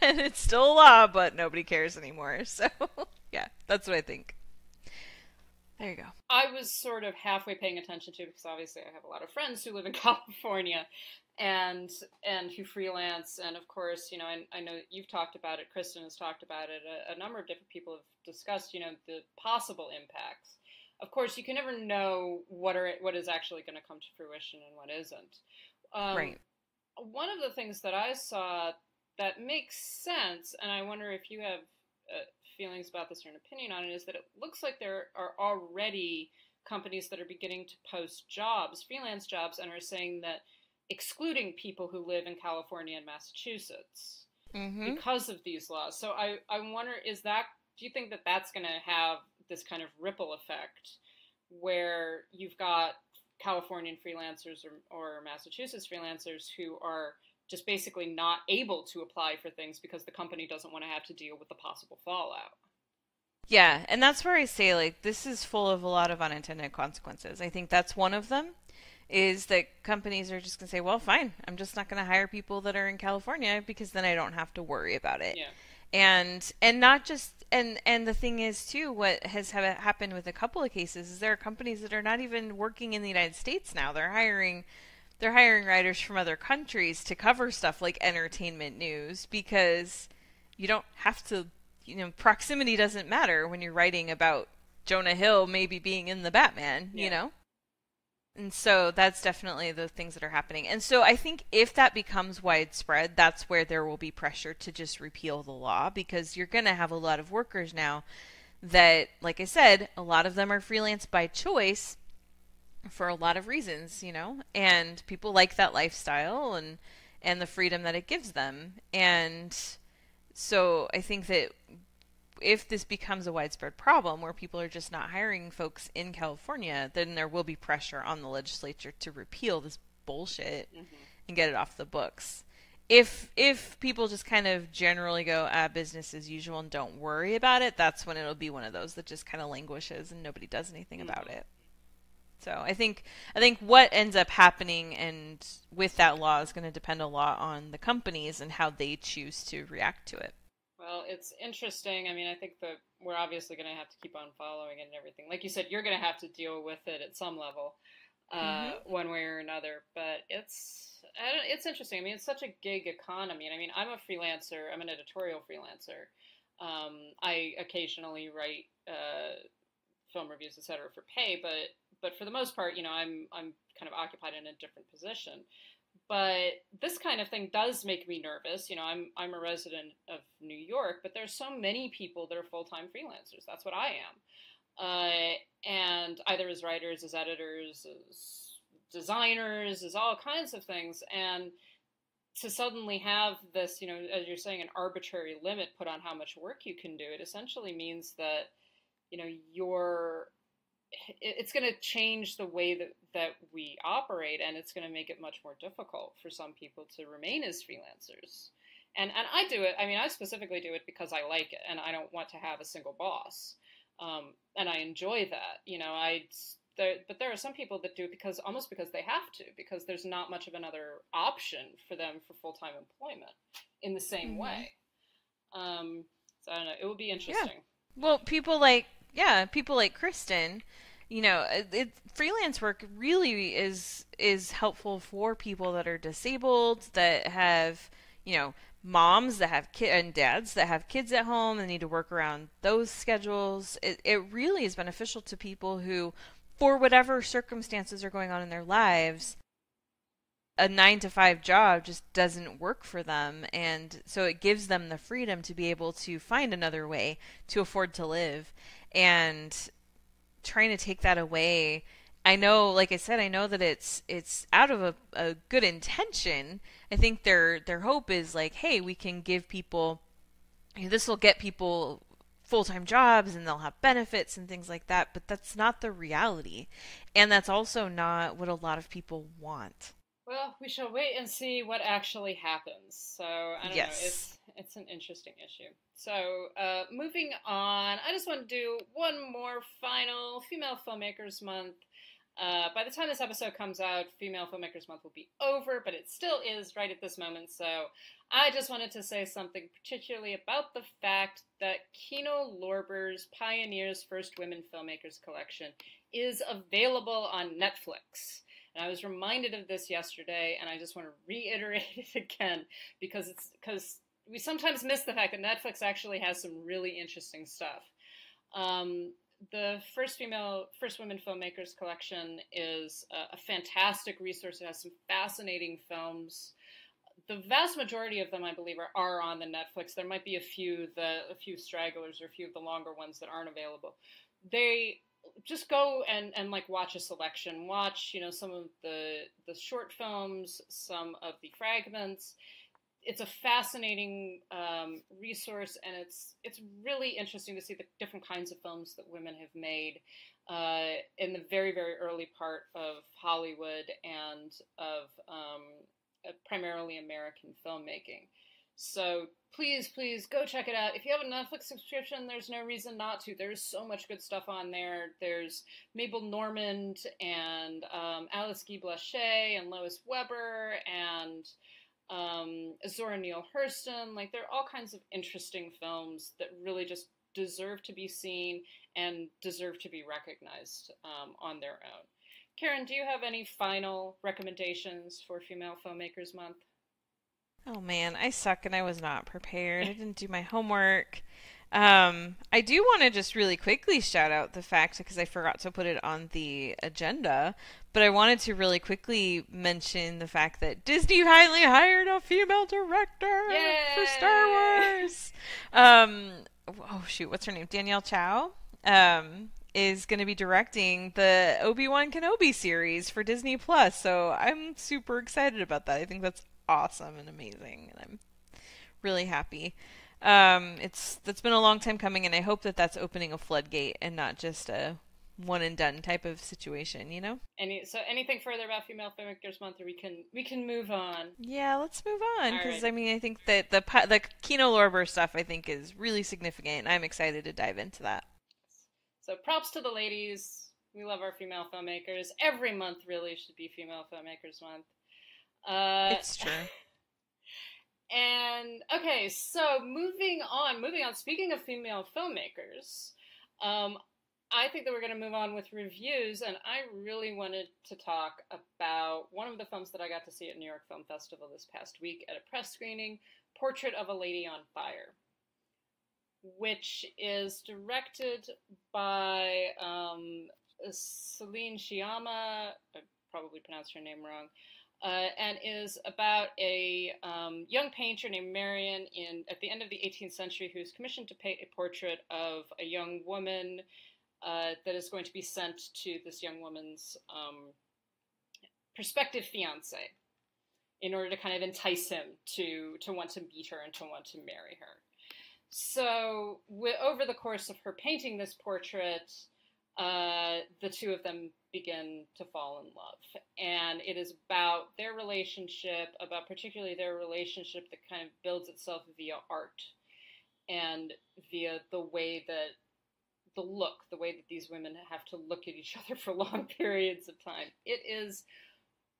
and it's still a law but nobody cares anymore. So, yeah, that's what I think. There you go. I was sort of halfway paying attention to because obviously I have a lot of friends who live in California and and who freelance and of course you know I, I know you've talked about it kristen has talked about it a, a, number of different people have discussed you know the possible impacts. Of course you can never know what are what is actually going to come to fruition and what isn't. Um, right. one of the things that i saw that makes sense and i wonder if you have uh, feelings about this or an opinion on it is that it looks like there are already companies that are beginning to post jobs freelance jobs and are saying that excluding people who live in California and Massachusetts mm-hmm. because of these laws. So I, I wonder, is that, do you think that that's going to have this kind of ripple effect where you've got Californian freelancers or, or Massachusetts freelancers who are just basically not able to apply for things because the company doesn't want to have to deal with the possible fallout? Yeah, and that's where I say like this is full of a lot of unintended consequences. I think that's one of them is that companies are just going to say, well, fine, I'm just not going to hire people that are in California because then I don't have to worry about it. Yeah. And and not just and and the thing is too, what has ha- happened with a couple of cases is there are companies that are not even working in the United States now. They're hiring they're hiring writers from other countries to cover stuff like entertainment news because you don't have to you know proximity doesn't matter when you're writing about Jonah Hill maybe being in the Batman, yeah. you know? And so that's definitely the things that are happening. And so I think if that becomes widespread, that's where there will be pressure to just repeal the law because you're going to have a lot of workers now that, like I said, a lot of them are freelance by choice for a lot of reasons, you know, and people like that lifestyle and and the freedom that it gives them. And so I think that if this becomes a widespread problem where people are just not hiring folks in California, then there will be pressure on the legislature to repeal this bullshit mm-hmm. and get it off the books. If if people just kind of generally go ah business as usual and don't worry about it, that's when it'll be one of those that just kind of languishes and nobody does anything mm-hmm. about it. So I think I think what ends up happening and with that law is going to depend a lot on the companies and how they choose to react to it. Well, it's interesting. I mean, I think that we're obviously going to have to keep on following it and everything. Like you said, you're going to have to deal with it at some level, uh, mm-hmm. one way or another. But it's it's interesting. I mean, it's such a gig economy. And I mean, I'm a freelancer. I'm an editorial freelancer. Um, I occasionally write uh, film reviews, etc., for pay, but but for the most part, you know, I'm I'm kind of occupied in a different position but this kind of thing does make me nervous. You know, I'm I'm a resident of New York, but there's so many people that are full time freelancers. That's what I am, uh, and either as writers, as editors, as designers, as all kinds of things, and to suddenly have this, you know, as you're saying, an arbitrary limit put on how much work you can do, it essentially means that, you know, you're it's going to change the way that, that we operate and it's going to make it much more difficult for some people to remain as freelancers and and i do it i mean i specifically do it because i like it and i don't want to have a single boss um, and i enjoy that you know i there, but there are some people that do it because almost because they have to because there's not much of another option for them for full-time employment in the same mm-hmm. way um, so i don't know it would be interesting yeah. well people like yeah, people like Kristen, you know, it, it, freelance work really is is helpful for people that are disabled, that have, you know, moms that have kids and dads that have kids at home and need to work around those schedules. It it really is beneficial to people who for whatever circumstances are going on in their lives, a nine to five job just doesn't work for them. And so it gives them the freedom to be able to find another way to afford to live and trying to take that away I know, like I said, I know that it's it's out of a, a good intention. I think their their hope is like, hey, we can give people this will get people full time jobs and they'll have benefits and things like that. But that's not the reality, and that's also not what a lot of people want. Well, we shall wait and see what actually happens. So I don't yes. know. It's it's an interesting issue. So uh, moving on, I just want to do one more final female filmmakers month. Uh, by the time this episode comes out, Female Filmmakers Month will be over, but it still is right at this moment. So I just wanted to say something particularly about the fact that Kino Lorber's Pioneers First Women Filmmakers Collection is available on Netflix. And I was reminded of this yesterday, and I just want to reiterate it again because it's because we sometimes miss the fact that Netflix actually has some really interesting stuff. Um, the first female, first women filmmakers collection is a, a, fantastic resource. It has some fascinating films. The vast majority of them, I believe, are, are on the Netflix. There might be a few, the a few stragglers or a few of the longer ones that aren't available. They just go and, and like watch a selection. Watch, you know, some of the the short films, some of the fragments it's a fascinating um, resource, and it's it's really interesting to see the different kinds of films that women have made uh, in the very very early part of Hollywood and of um, uh, primarily American filmmaking. So please, please go check it out. If you have a Netflix subscription, there's no reason not to. There's so much good stuff on there. There's Mabel Normand and um, Alice Guy Blaché and Lois Weber and um, Zora Neale Hurston. Like there are all kinds of interesting films that really just deserve to be seen and deserve to be recognized um, on their own. Karen, do you have any final recommendations for Female Filmmakers Month? Oh man, I suck and I was not prepared. I didn't do my homework. Um, I do want to just really quickly shout out the fact because I forgot to put it on the agenda, but I wanted to really quickly mention the fact that Disney finally hired a female director Yay! for Star Wars. Um, oh shoot, what's her name? Danielle Chow. Um, is going to be directing the Obi Wan Kenobi series for Disney Plus. So I'm super excited about that. I think that's awesome and amazing, and I'm really happy. Um, it's that's been a long time coming, and I hope that that's opening a floodgate and not just a one and done type of situation. You know? Any so anything further about Female Filmmakers Month, or we can we can move on. Yeah, let's move on because right. I mean I think that the the Kino Lorber stuff I think is really significant. And I'm excited to dive into that. So props to the ladies. We love our female filmmakers. Every month really should be Female Filmmakers Month. Uh, It's true. And okay, so moving on, moving on. Speaking of female filmmakers, um, I think that we're going to move on with reviews, and I really wanted to talk about one of the films that I got to see at New York Film Festival this past week at a press screening, "Portrait of a Lady on Fire," which is directed by um, Celine Sciamma. I probably pronounced her name wrong uh, and is about a um, young painter named Marion in at the end of the 18th century who is commissioned to paint a portrait of a young woman uh, that is going to be sent to this young woman's um, prospective fiance in order to kind of entice him to to want to meet her and to want to marry her. So, over the course of her painting this portrait, uh, the two of them begin to fall in love. And it is about their relationship, about particularly their relationship that kind of builds itself via art and via the way that the look, the way that these women have to look at each other for long periods of time. It is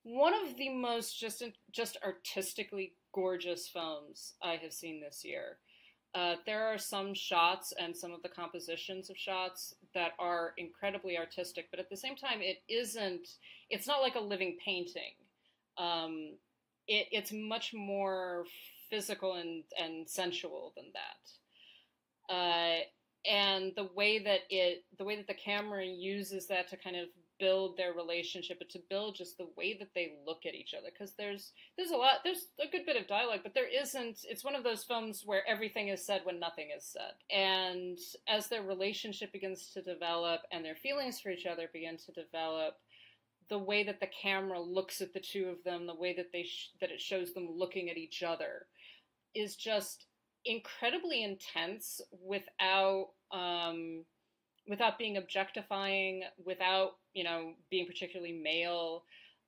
one of the most just just artistically gorgeous films I have seen this year. Uh, there are some shots and some of the compositions of shots that are incredibly artistic, but at the same time, it isn't. It's not like a living painting. Um, it, it's much more physical and, and sensual than that. Uh, and the way that it, the way that the camera uses that to kind of build their relationship, but to build just the way that they look at each other, because there's there's a lot, there's a good bit of dialogue, but there isn't. It's one of those films where everything is said when nothing is said, and as their relationship begins to develop and their feelings for each other begin to develop, the way that the camera looks at the two of them, the way that they sh- that it shows them looking at each other, is just incredibly intense without um, without being objectifying, without you know being particularly male.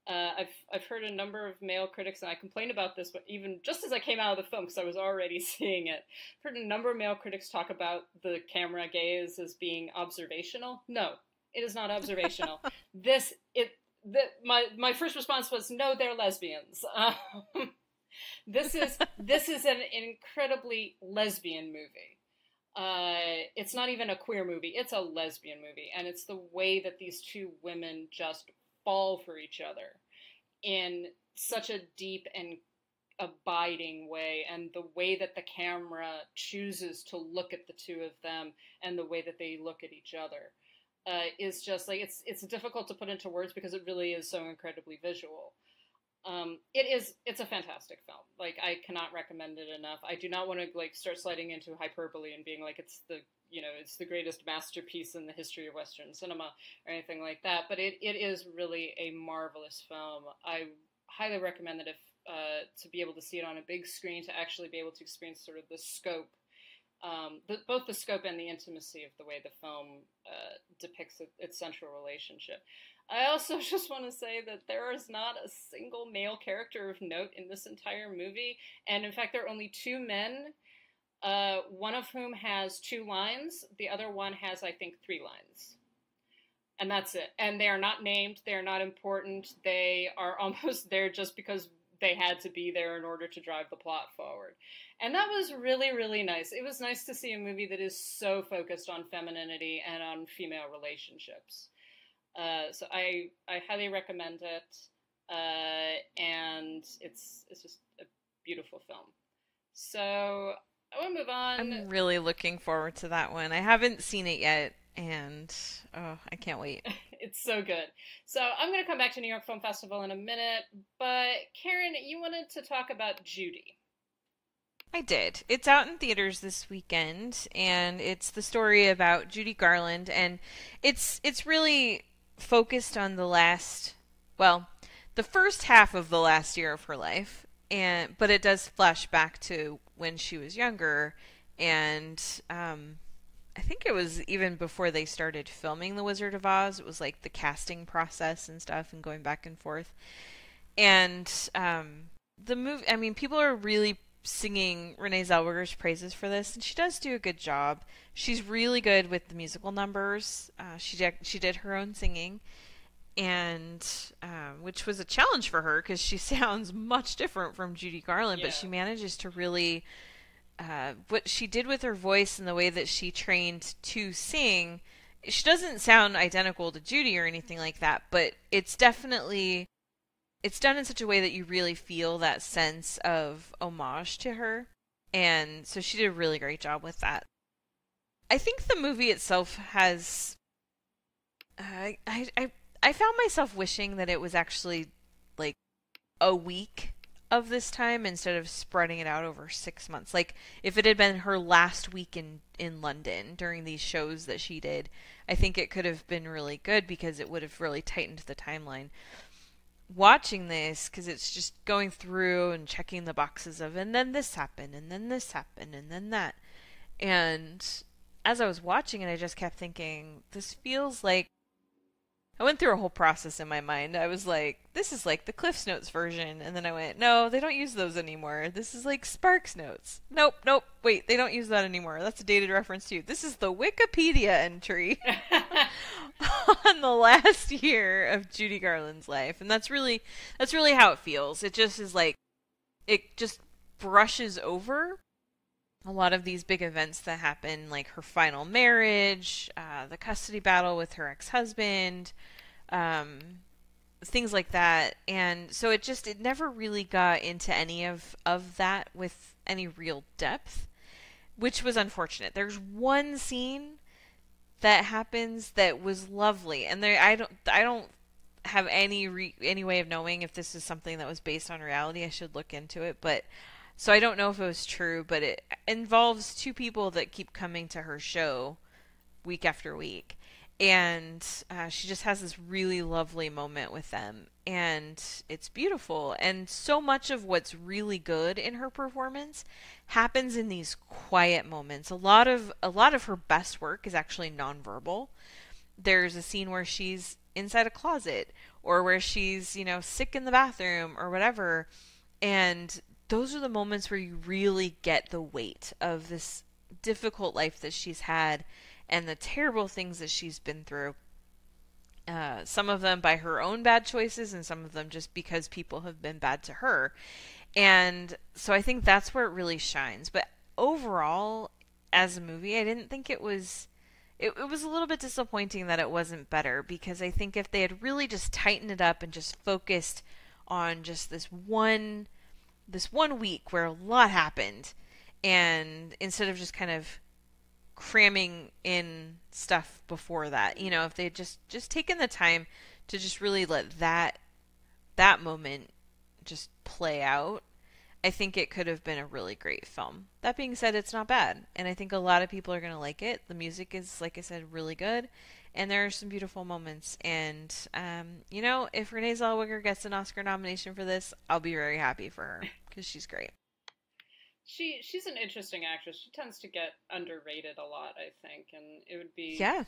Uh, I've I've heard a number of male critics, and I complained about this, but even just as I came out of the film, because I was already seeing it, I've heard a number of male critics talk about the camera gaze as being observational. No, it is not observational. this it the, my my first response was no, they're lesbians. Um, this is this is an incredibly lesbian movie. Uh, it's not even a queer movie; it's a lesbian movie, and it's the way that these two women just fall for each other in such a deep and abiding way, and the way that the camera chooses to look at the two of them, and the way that they look at each other, uh, is just like it's it's difficult to put into words because it really is so incredibly visual. Um, it is it's a fantastic film. Like I cannot recommend it enough. I do not want to like start sliding into hyperbole and being like it's the you know it's the greatest masterpiece in the history of Western cinema or anything like that. But it, it is really a marvelous film. I highly recommend that if uh, to be able to see it on a big screen to actually be able to experience sort of the scope. Um, the, both the scope and the intimacy of the way the film uh, depicts it, its central relationship. I also just want to say that there is not a single male character of note in this entire movie, and in fact, there are only two men. Uh, one of whom has two lines. The other one has, I think, three lines, and that's it. And they are not named. They are not important. They are almost there just because they had to be there in order to drive the plot forward. And that was really, really nice. It was nice to see a movie that is so focused on femininity and on female relationships. Uh, so I I highly recommend it, uh, and it's it's just a beautiful film. So I want to move on. I'm really looking forward to that one. I haven't seen it yet, and oh, I can't wait. it's so good. So I'm going to come back to New York Film Festival in a minute, but Karen, you wanted to talk about Judy. I did. It's out in theaters this weekend, and it's the story about Judy Garland, and it's it's really focused on the last, well, the first half of the last year of her life, and but it does flash back to when she was younger, and um, I think it was even before they started filming The Wizard of Oz. It was like the casting process and stuff, and going back and forth, and um, the movie. I mean, people are really singing Renee Zellweger's praises for this, and she does do a good job. She's really good with the musical numbers. Uh, she did, she did her own singing, and um, which was a challenge for her because she sounds much different from Judy Garland, yeah. but she manages to really uh, what she did with her voice and the way that she trained to sing. She doesn't sound identical to Judy or anything like that, but it's definitely it's done in such a way that you really feel that sense of homage to her. And so she did a really great job with that. I think the movie itself has I I I found myself wishing that it was actually like a week of this time instead of spreading it out over 6 months. Like if it had been her last week in in London during these shows that she did, I think it could have been really good because it would have really tightened the timeline watching this because it's just going through and checking the boxes of and then this happened and then this happened and then that. And as i was watching it i just kept thinking this feels like I went through a whole process in my mind. I was like, this is like the Cliffs Notes version. And then I went, no, they don't use those anymore. This is like Sparks Notes. Nope, nope, wait, they don't use that anymore. That's a dated reference too. This is the Wikipedia entry on the last year of Judy Garland's life. And that's really that's really how it feels. It just is like it just brushes over a lot of these big events that happen, like her final marriage, uh, the custody battle with her ex-husband, um, things like that. And so it just it never really got into any of of that with any real depth, which was unfortunate. There's one scene that happens that was lovely, and there I don't I don't have any re- any way of knowing if this is something that was based on reality. I should look into it, but so I don't know if it was true, but it involves two people that keep coming to her show week after week. And uh, she just has this really lovely moment with them. And it's beautiful. And so much of what's really good in her performance happens in these quiet moments. A lot of a lot of her best work is actually nonverbal. There's a scene where she's inside a closet or where she's, you know, sick in the bathroom or whatever. And those are the moments where you really get the weight of this difficult life that she's had and the terrible things that she's been through. Uh, some of them by her own bad choices, and some of them just because people have been bad to her. And so I think that's where it really shines. But overall, as a movie, I didn't think it was. It, it was a little bit disappointing that it wasn't better because I think if they had really just tightened it up and just focused on just this one this one week where a lot happened, and instead of just kind of cramming in stuff before that, you know, if they just just taken the time to just really let that that moment just play out, I think it could have been a really great film. That being said, it's not bad, and I think a lot of people are going to like it. The music is, like I said, really good, and there are some beautiful moments. And um, you know, if Renee Zellweger gets an Oscar nomination for this, I'll be very happy for her because she's great. She she's an interesting actress. She tends to get underrated a lot, I think, and it would be yeah.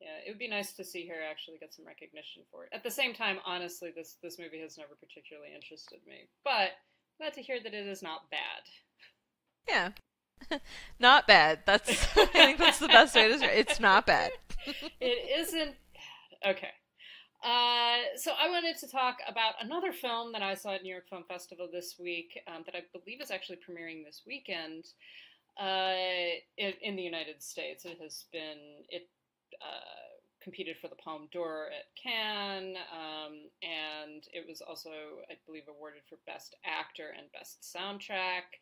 Yeah, it would be nice to see her actually get some recognition for it. At the same time, honestly, this this movie has never particularly interested me, but glad to hear that it is not bad. Yeah, not bad. That's I think that's the best way to say it. It's not bad. it isn't bad. Okay. Uh, so I wanted to talk about another film that I saw at New York Film Festival this week um, that I believe is actually premiering this weekend uh, in, in, the United States. It has been it uh, competed for the Palme d'Or at Cannes, um, and it was also I believe awarded for Best Actor and Best Soundtrack,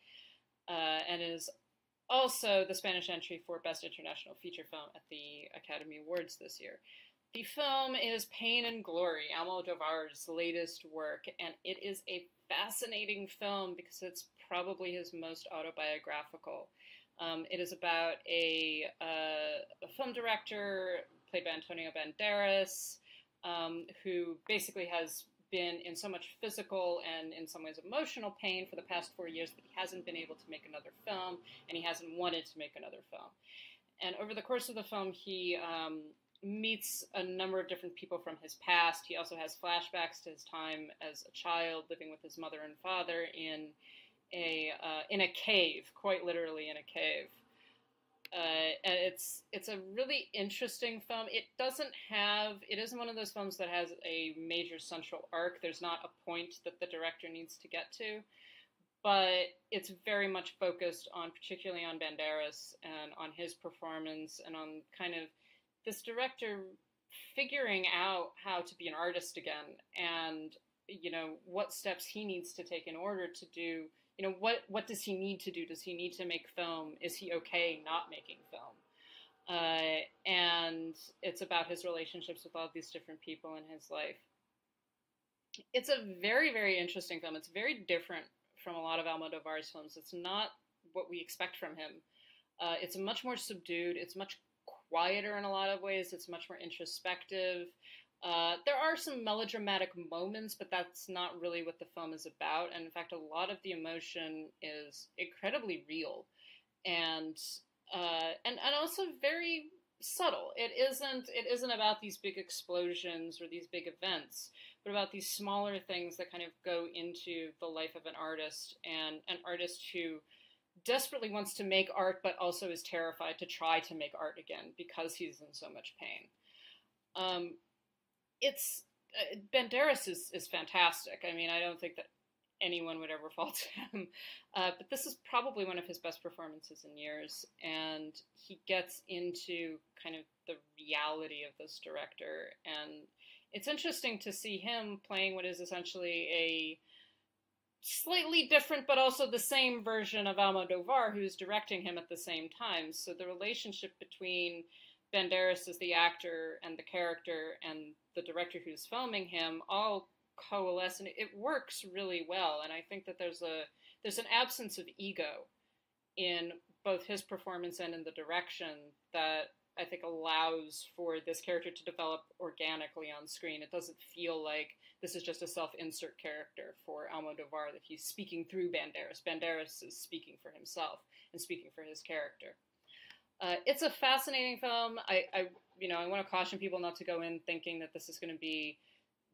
uh, and is also the Spanish entry for Best International Feature Film at the Academy Awards this year. The film is Pain and Glory, Almodovar's latest work, and it is a fascinating film because it's probably his most autobiographical. Um, it is about a, uh, a, film director played by Antonio Banderas um, who basically has been in so much physical and in some ways emotional pain for the past four years that he hasn't been able to make another film and he hasn't wanted to make another film. And over the course of the film, he um, meets a number of different people from his past. He also has flashbacks to his time as a child living with his mother and father in a uh, in a cave, quite literally in a cave. Uh, and it's it's a really interesting film. It doesn't have it isn't one of those films that has a major central arc. There's not a point that the director needs to get to, but it's very much focused on particularly on Banderas and on his performance and on kind of this director figuring out how to be an artist again and you know what steps he needs to take in order to do you know what what does he need to do? Does he need to make film? Is he okay not making film? Uh, and it's about his relationships with all these different people in his life. It's a very very interesting film. It's very different from a lot of almodovar's films. It's not what we expect from him. Uh, it's much more subdued. It's much quieter in a lot of ways. It's much more introspective uh, there are some melodramatic moments, but that's not really what the film is about. And in fact, a lot of the emotion is incredibly real, and uh, and and also very subtle. It isn't it isn't about these big explosions or these big events, but about these smaller things that kind of go into the life of an artist and an artist who desperately wants to make art, but also is terrified to try to make art again because he's in so much pain. Um, it's uh, Banderas is is fantastic. I mean, I don't think that anyone would ever fault him, uh, but this is probably one of his best performances in years, and he gets into kind of the reality of this director, and it's interesting to see him playing what is essentially a slightly different but also the same version of Almodovar who's directing him at the same time. So the relationship between Banderas as the actor and the character and the director who's filming him all coalesce and it works really well and i think that there's a there's an absence of ego in both his performance and in the direction that i think allows for this character to develop organically on screen. It doesn't feel like this is just a self-insert character for almodovar that he's speaking through banderas. Banderas is speaking for himself and speaking for his character uh, it's a fascinating film. I, I, you know, I want to caution people not to go in thinking that this is going to be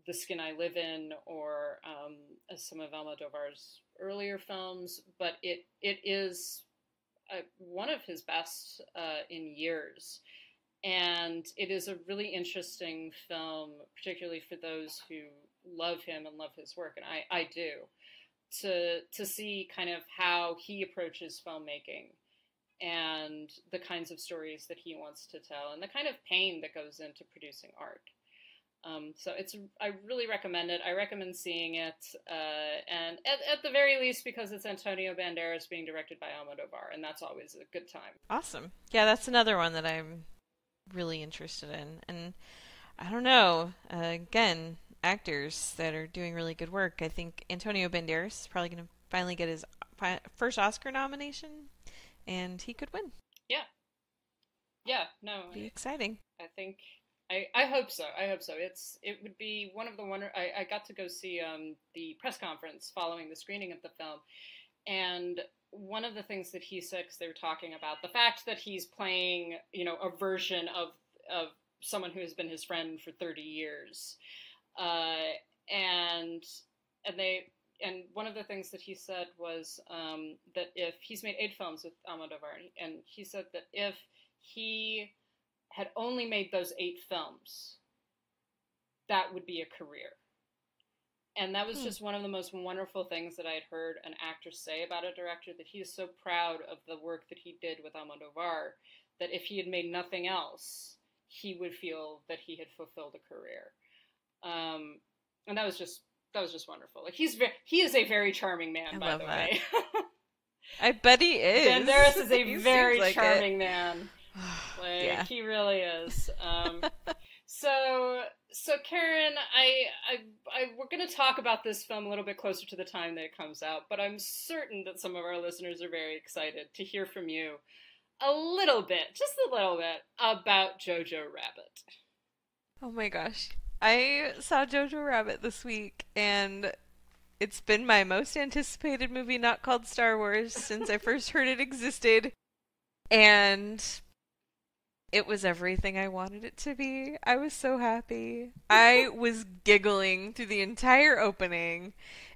the skin I live in or um, some of Almodovar's earlier films, but it it is uh, one of his best uh, in years, and it is a really interesting film, particularly for those who love him and love his work, and I I do, to to see kind of how he approaches filmmaking and the kinds of stories that he wants to tell and the kind of pain that goes into producing art. Um, so it's I really recommend it. I recommend seeing it, uh, and at, at, the very least because it's Antonio Banderas being directed by Almodovar, and that's always a good time. Awesome. Yeah, that's another one that I'm really interested in, and I don't know. Uh, again, actors that are doing really good work. I think Antonio Banderas is probably going to finally get his first Oscar nomination and he could win. Yeah. Yeah, no. Be exciting. I think I, I hope so. I hope so. It's it would be one of the wonder. I, I got to go see um, the press conference following the screening of the film, and one of the things that he said, because they were talking about the fact that he's playing, you know, a version of of someone who has been his friend for thirty years, uh, and and they and one of the things that he said was um, that if he's made eight films with Almodovar, and he said that if he had only made those eight films, that would be a career. And that was hmm. just one of the most wonderful things that I had heard an actor say about a director that he is so proud of the work that he did with Almodovar that if he had made nothing else, he would feel that he had fulfilled a career. Um, and that was just that was just wonderful. Like he's very, he is a very charming man, I by the that. way. I bet he is. Banderas is a very like charming it. man. Like Yeah. he really is. Um, so so Karen, I I, I we're going to talk about this film a little bit closer to the time that it comes out, but I'm certain that some of our listeners are very excited to hear from you a little bit, just a little bit about Jojo Rabbit. Oh my gosh. I saw Jojo Rabbit this week and it's been my most anticipated movie not called Star Wars since I first heard it existed. And it was everything I wanted it to be. I was so happy. I was giggling through the entire opening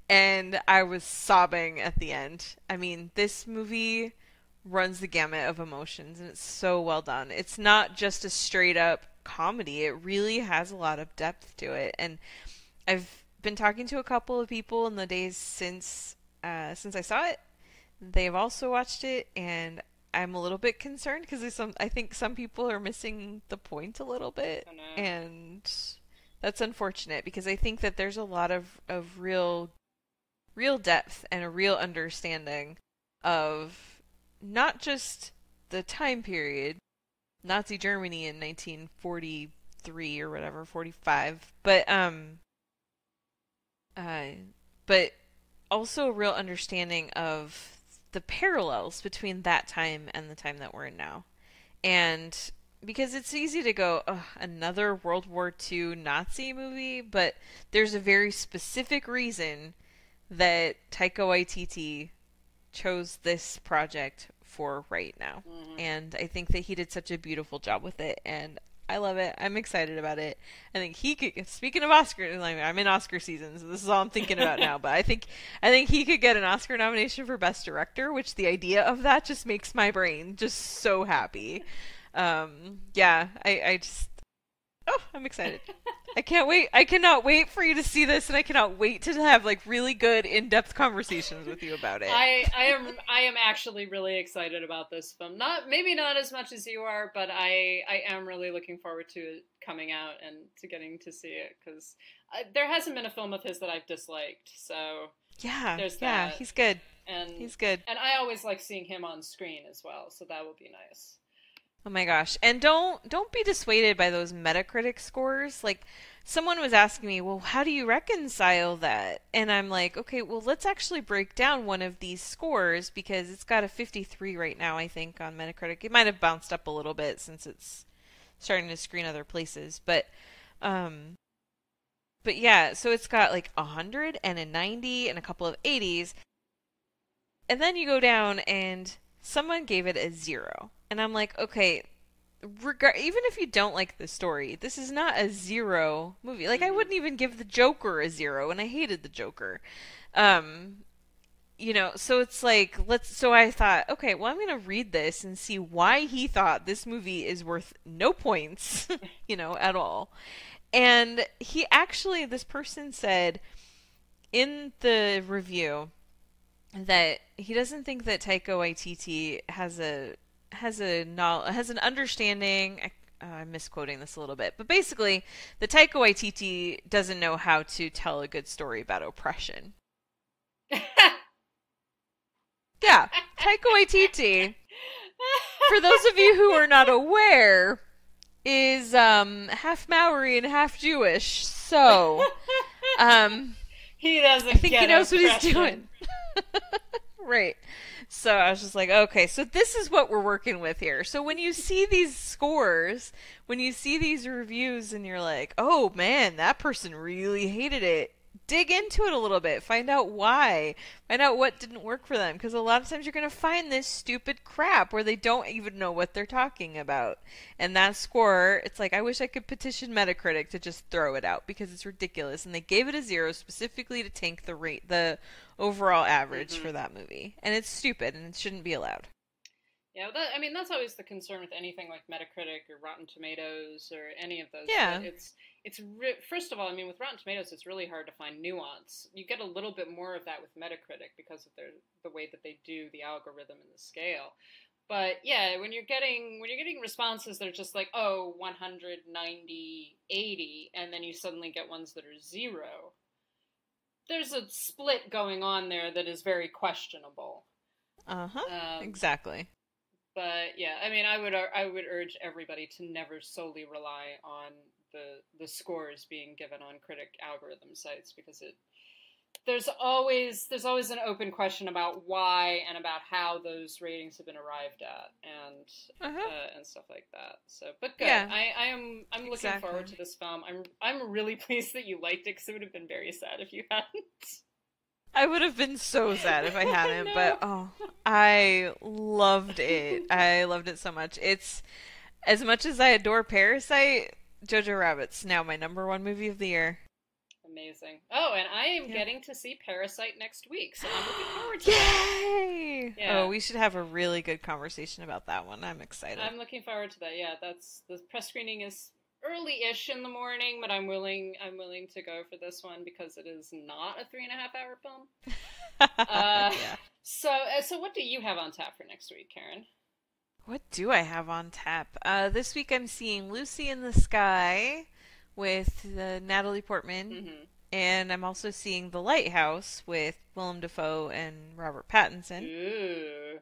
and I was sobbing at the end. I mean, this movie runs the gamut of emotions and it's so well done. It's not just a straight up comedy. It really has a lot of depth to it and I've been talking to a couple of people in the days since uh, since I saw it. They've also watched it and I'm a little bit concerned because there's some I think some people are missing the point a little bit I know. and that's unfortunate because I think that there's a lot of of real real depth and a real understanding of not just the time period, Nazi Germany in 1943 or whatever, 45, but um, uh, but also a real understanding of the parallels between that time and the time that we're in now, and because it's easy to go Ugh, another World War II Nazi movie, but there's a very specific reason that Taika Waititi chose this project for right now. And I think that he did such a beautiful job with it and I love it. I'm excited about it. I think he could speaking of Oscar like I'm in Oscar season, so this is all I'm thinking about now, but I think I think he could get an Oscar nomination for best director, which the idea of that just makes my brain just so happy. Um yeah, I I just Oh, I'm excited. I can't wait. I cannot wait for you to see this and I cannot wait to have like really good in-depth conversations with you about it. I, I am I am actually really excited about this film. Not maybe not as much as you are, but I I am really looking forward to it coming out and to getting to see it because uh, there hasn't been a film of his that I've disliked. So yeah. there's yeah, that. he's good. and He's good. and I always like seeing him on screen as well. So that will be nice. Oh my gosh. And don't don't be dissuaded by those Metacritic scores. Like someone was asking me, "Well, how do you reconcile that?" And I'm like, "Okay, well, let's actually break down one of these scores because it's got a 53 right now, I think, on Metacritic. It might have bounced up a little bit since it's starting to screen other places, but um but yeah, so it's got like a 100 and a 90 and a couple of 80s. And then you go down and someone gave it a 0. And I'm like, okay, regard even if you don't like the story, this is not a zero movie. Like I wouldn't even give the Joker a zero, and I hated the Joker. Um, you know, so it's like let's. So I thought, okay, well, I'm gonna read this and see why he thought this movie is worth no points, you know, at all. And he actually, this person said in the review that he doesn't think that Taika Waititi has a has a has an understanding. I, uh, I'm misquoting this a little bit, but basically, the Taika Waititi doesn't know how to tell a good story about oppression. yeah, Taika Waititi. For those of you who are not aware, is um, half Maori and half Jewish. So, um, He doesn't. I think he knows what he's doing. right. So I was just like, okay, so this is what we're working with here. So when you see these scores, when you see these reviews and you're like, oh man, that person really hated it, dig into it a little bit. Find out why. Find out what didn't work for them. Because a lot of times you're going to find this stupid crap where they don't even know what they're talking about. And that score, it's like, I wish I could petition Metacritic to just throw it out because it's ridiculous. And they gave it a zero specifically to tank the rate, the overall average mm-hmm. for that movie. And it's stupid and it shouldn't be allowed. Yeah, that, I mean that's always the concern with anything like Metacritic or Rotten Tomatoes or any of those. Yeah. It's it's re- first of all, I mean with Rotten Tomatoes, it's really hard to find nuance. You get a little bit more of that with Metacritic because of their the way that they do the algorithm and the scale. But yeah, when you're getting when you're getting responses that are just like oh 190 80 and then you suddenly get ones that are zero. There's a split going on there that is very questionable. Uh huh. Um, exactly. But yeah, I mean, I would I would urge everybody to never solely rely on the the scores being given on critic algorithm sites because it there's always there's always an open question about why and about how those ratings have been arrived at and Uh-huh. uh, and stuff like that. So, but good. Yeah. I, I am I'm looking forward to this film. I'm I'm really pleased that you liked it because it would have been very sad if you hadn't. I would have been so sad if I hadn't, know. but oh, I loved it. I loved it so much. It's as much as I adore Parasite, Jojo Rabbit's now my number one movie of the year. Amazing. Oh, and I am Yeah. getting to see Parasite next week, so I'm looking forward to that. Yay! Yeah. Oh, we should have a really good conversation about that one. I'm excited. I'm looking forward to that. Yeah, that's the press screening is early-ish in the morning, but I'm willing I'm willing to go for this one because it is not a three and a half hour film. Uh, yeah. So, uh, so what do you have on tap for next week, Karen? What do I have on tap? Uh, this week I'm seeing Lucy in the Sky with uh, Natalie Portman, Mm-hmm. and I'm also seeing The Lighthouse with Willem Dafoe and Robert Pattinson. Ooh.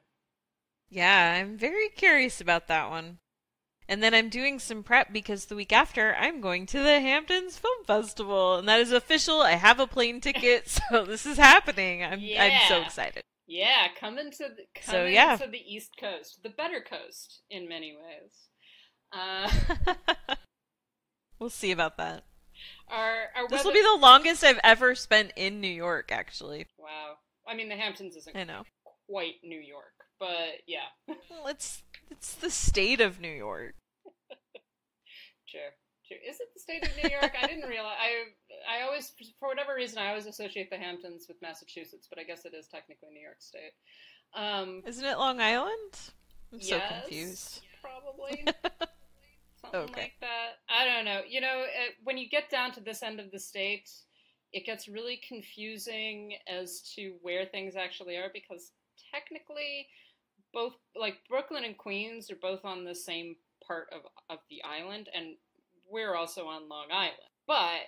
Yeah, I'm very curious about that one. And then I'm doing some prep because the week after I'm going to the Hamptons Film Festival, and that is official. I have a plane ticket, so this is happening. I'm I'm so excited. Yeah, coming to the So, coming yeah. to the East Coast, the better coast in many ways. Uh, we'll see about that. our our This will be the longest I've ever spent in New York, actually. wow. I mean, the Hamptons isn't I know. quite New York, but yeah. Well, it's it's the state of New York. Sure. Is it the state of New York? I didn't realize. I I always, for whatever reason, I always associate the Hamptons with Massachusetts, but I guess it is technically New York State. Um, Isn't it Long Island? I'm so confused. Probably. Something Okay. like that. I don't know. You know, uh, when you get down to this end of the state, it gets really confusing as to where things actually are because technically, both like Brooklyn and Queens are both on the same part of of the island, and we're also on Long Island. But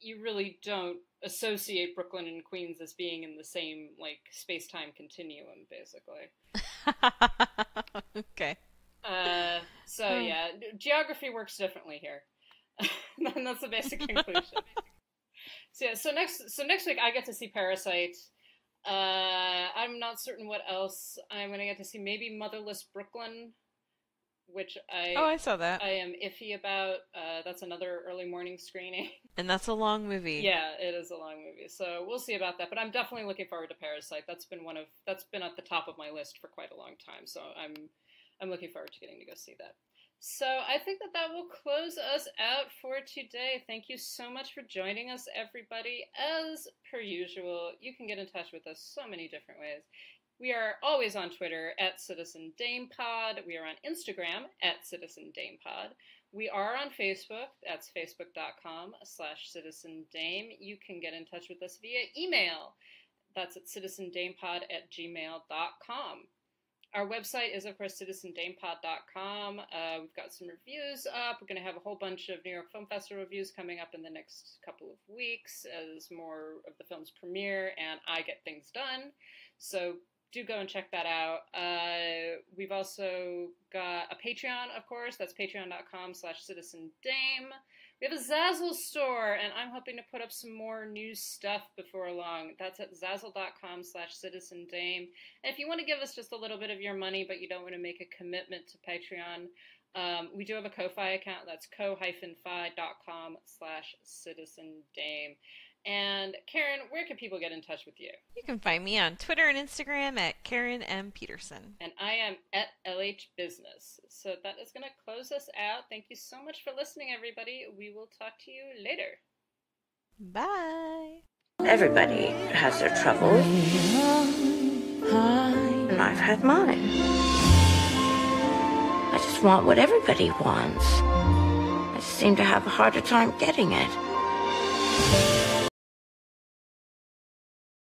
you really don't associate Brooklyn and Queens as being in the same like space time continuum, basically. okay. Uh, so Hmm. yeah, geography works differently here. and that's the basic conclusion. so yeah, so next so next week I get to see Parasite. Uh, I'm not certain what else I'm gonna get to see. Maybe Motherless Brooklyn, which I Oh, I saw that. I am iffy about. Uh, that's another early morning screening. And that's a long movie. Yeah, it is a long movie, so we'll see about that. But I'm definitely looking forward to Parasite. That's been one of that's been at the top of my list for quite a long time. So I'm I'm looking forward to getting to go see that. So I think that that will close us out for today. Thank you so much for joining us, everybody. As per usual, you can get in touch with us so many different ways. We are always on Twitter at Citizen Dame Pod. We are on Instagram at Citizen Dame Pod. We are on Facebook. That's facebook.com slash citizen dame. You can get in touch with us via email. That's at citizendamepod at gmail.com. Our website is, of course, citizendamepod.com. Uh, we've got some reviews up. We're going to have a whole bunch of New York Film Festival reviews coming up in the next couple of weeks as more of the films premiere and I get things done. So do go and check that out. Uh, we've also got a Patreon, of course. That's patreon.com slash citizen dame. We have a Zazzle store, and I'm hoping to put up some more new stuff before long. That's at zazzle.com slash citizen dame. And if you want to give us just a little bit of your money, but you don't want to make a commitment to Patreon, um, we do have a Ko-Fi account. That's ko-fi.com slash citizen dame. And Karen, where can people get in touch with you? You can find me on Twitter and Instagram at Karen M. Peterson. And I am at LH Business. So that is going to close us out. Thank you so much for listening, everybody. We will talk to you later. Bye. Everybody has their troubles. And I've had mine. I just want what everybody wants. I seem to have a harder time getting it.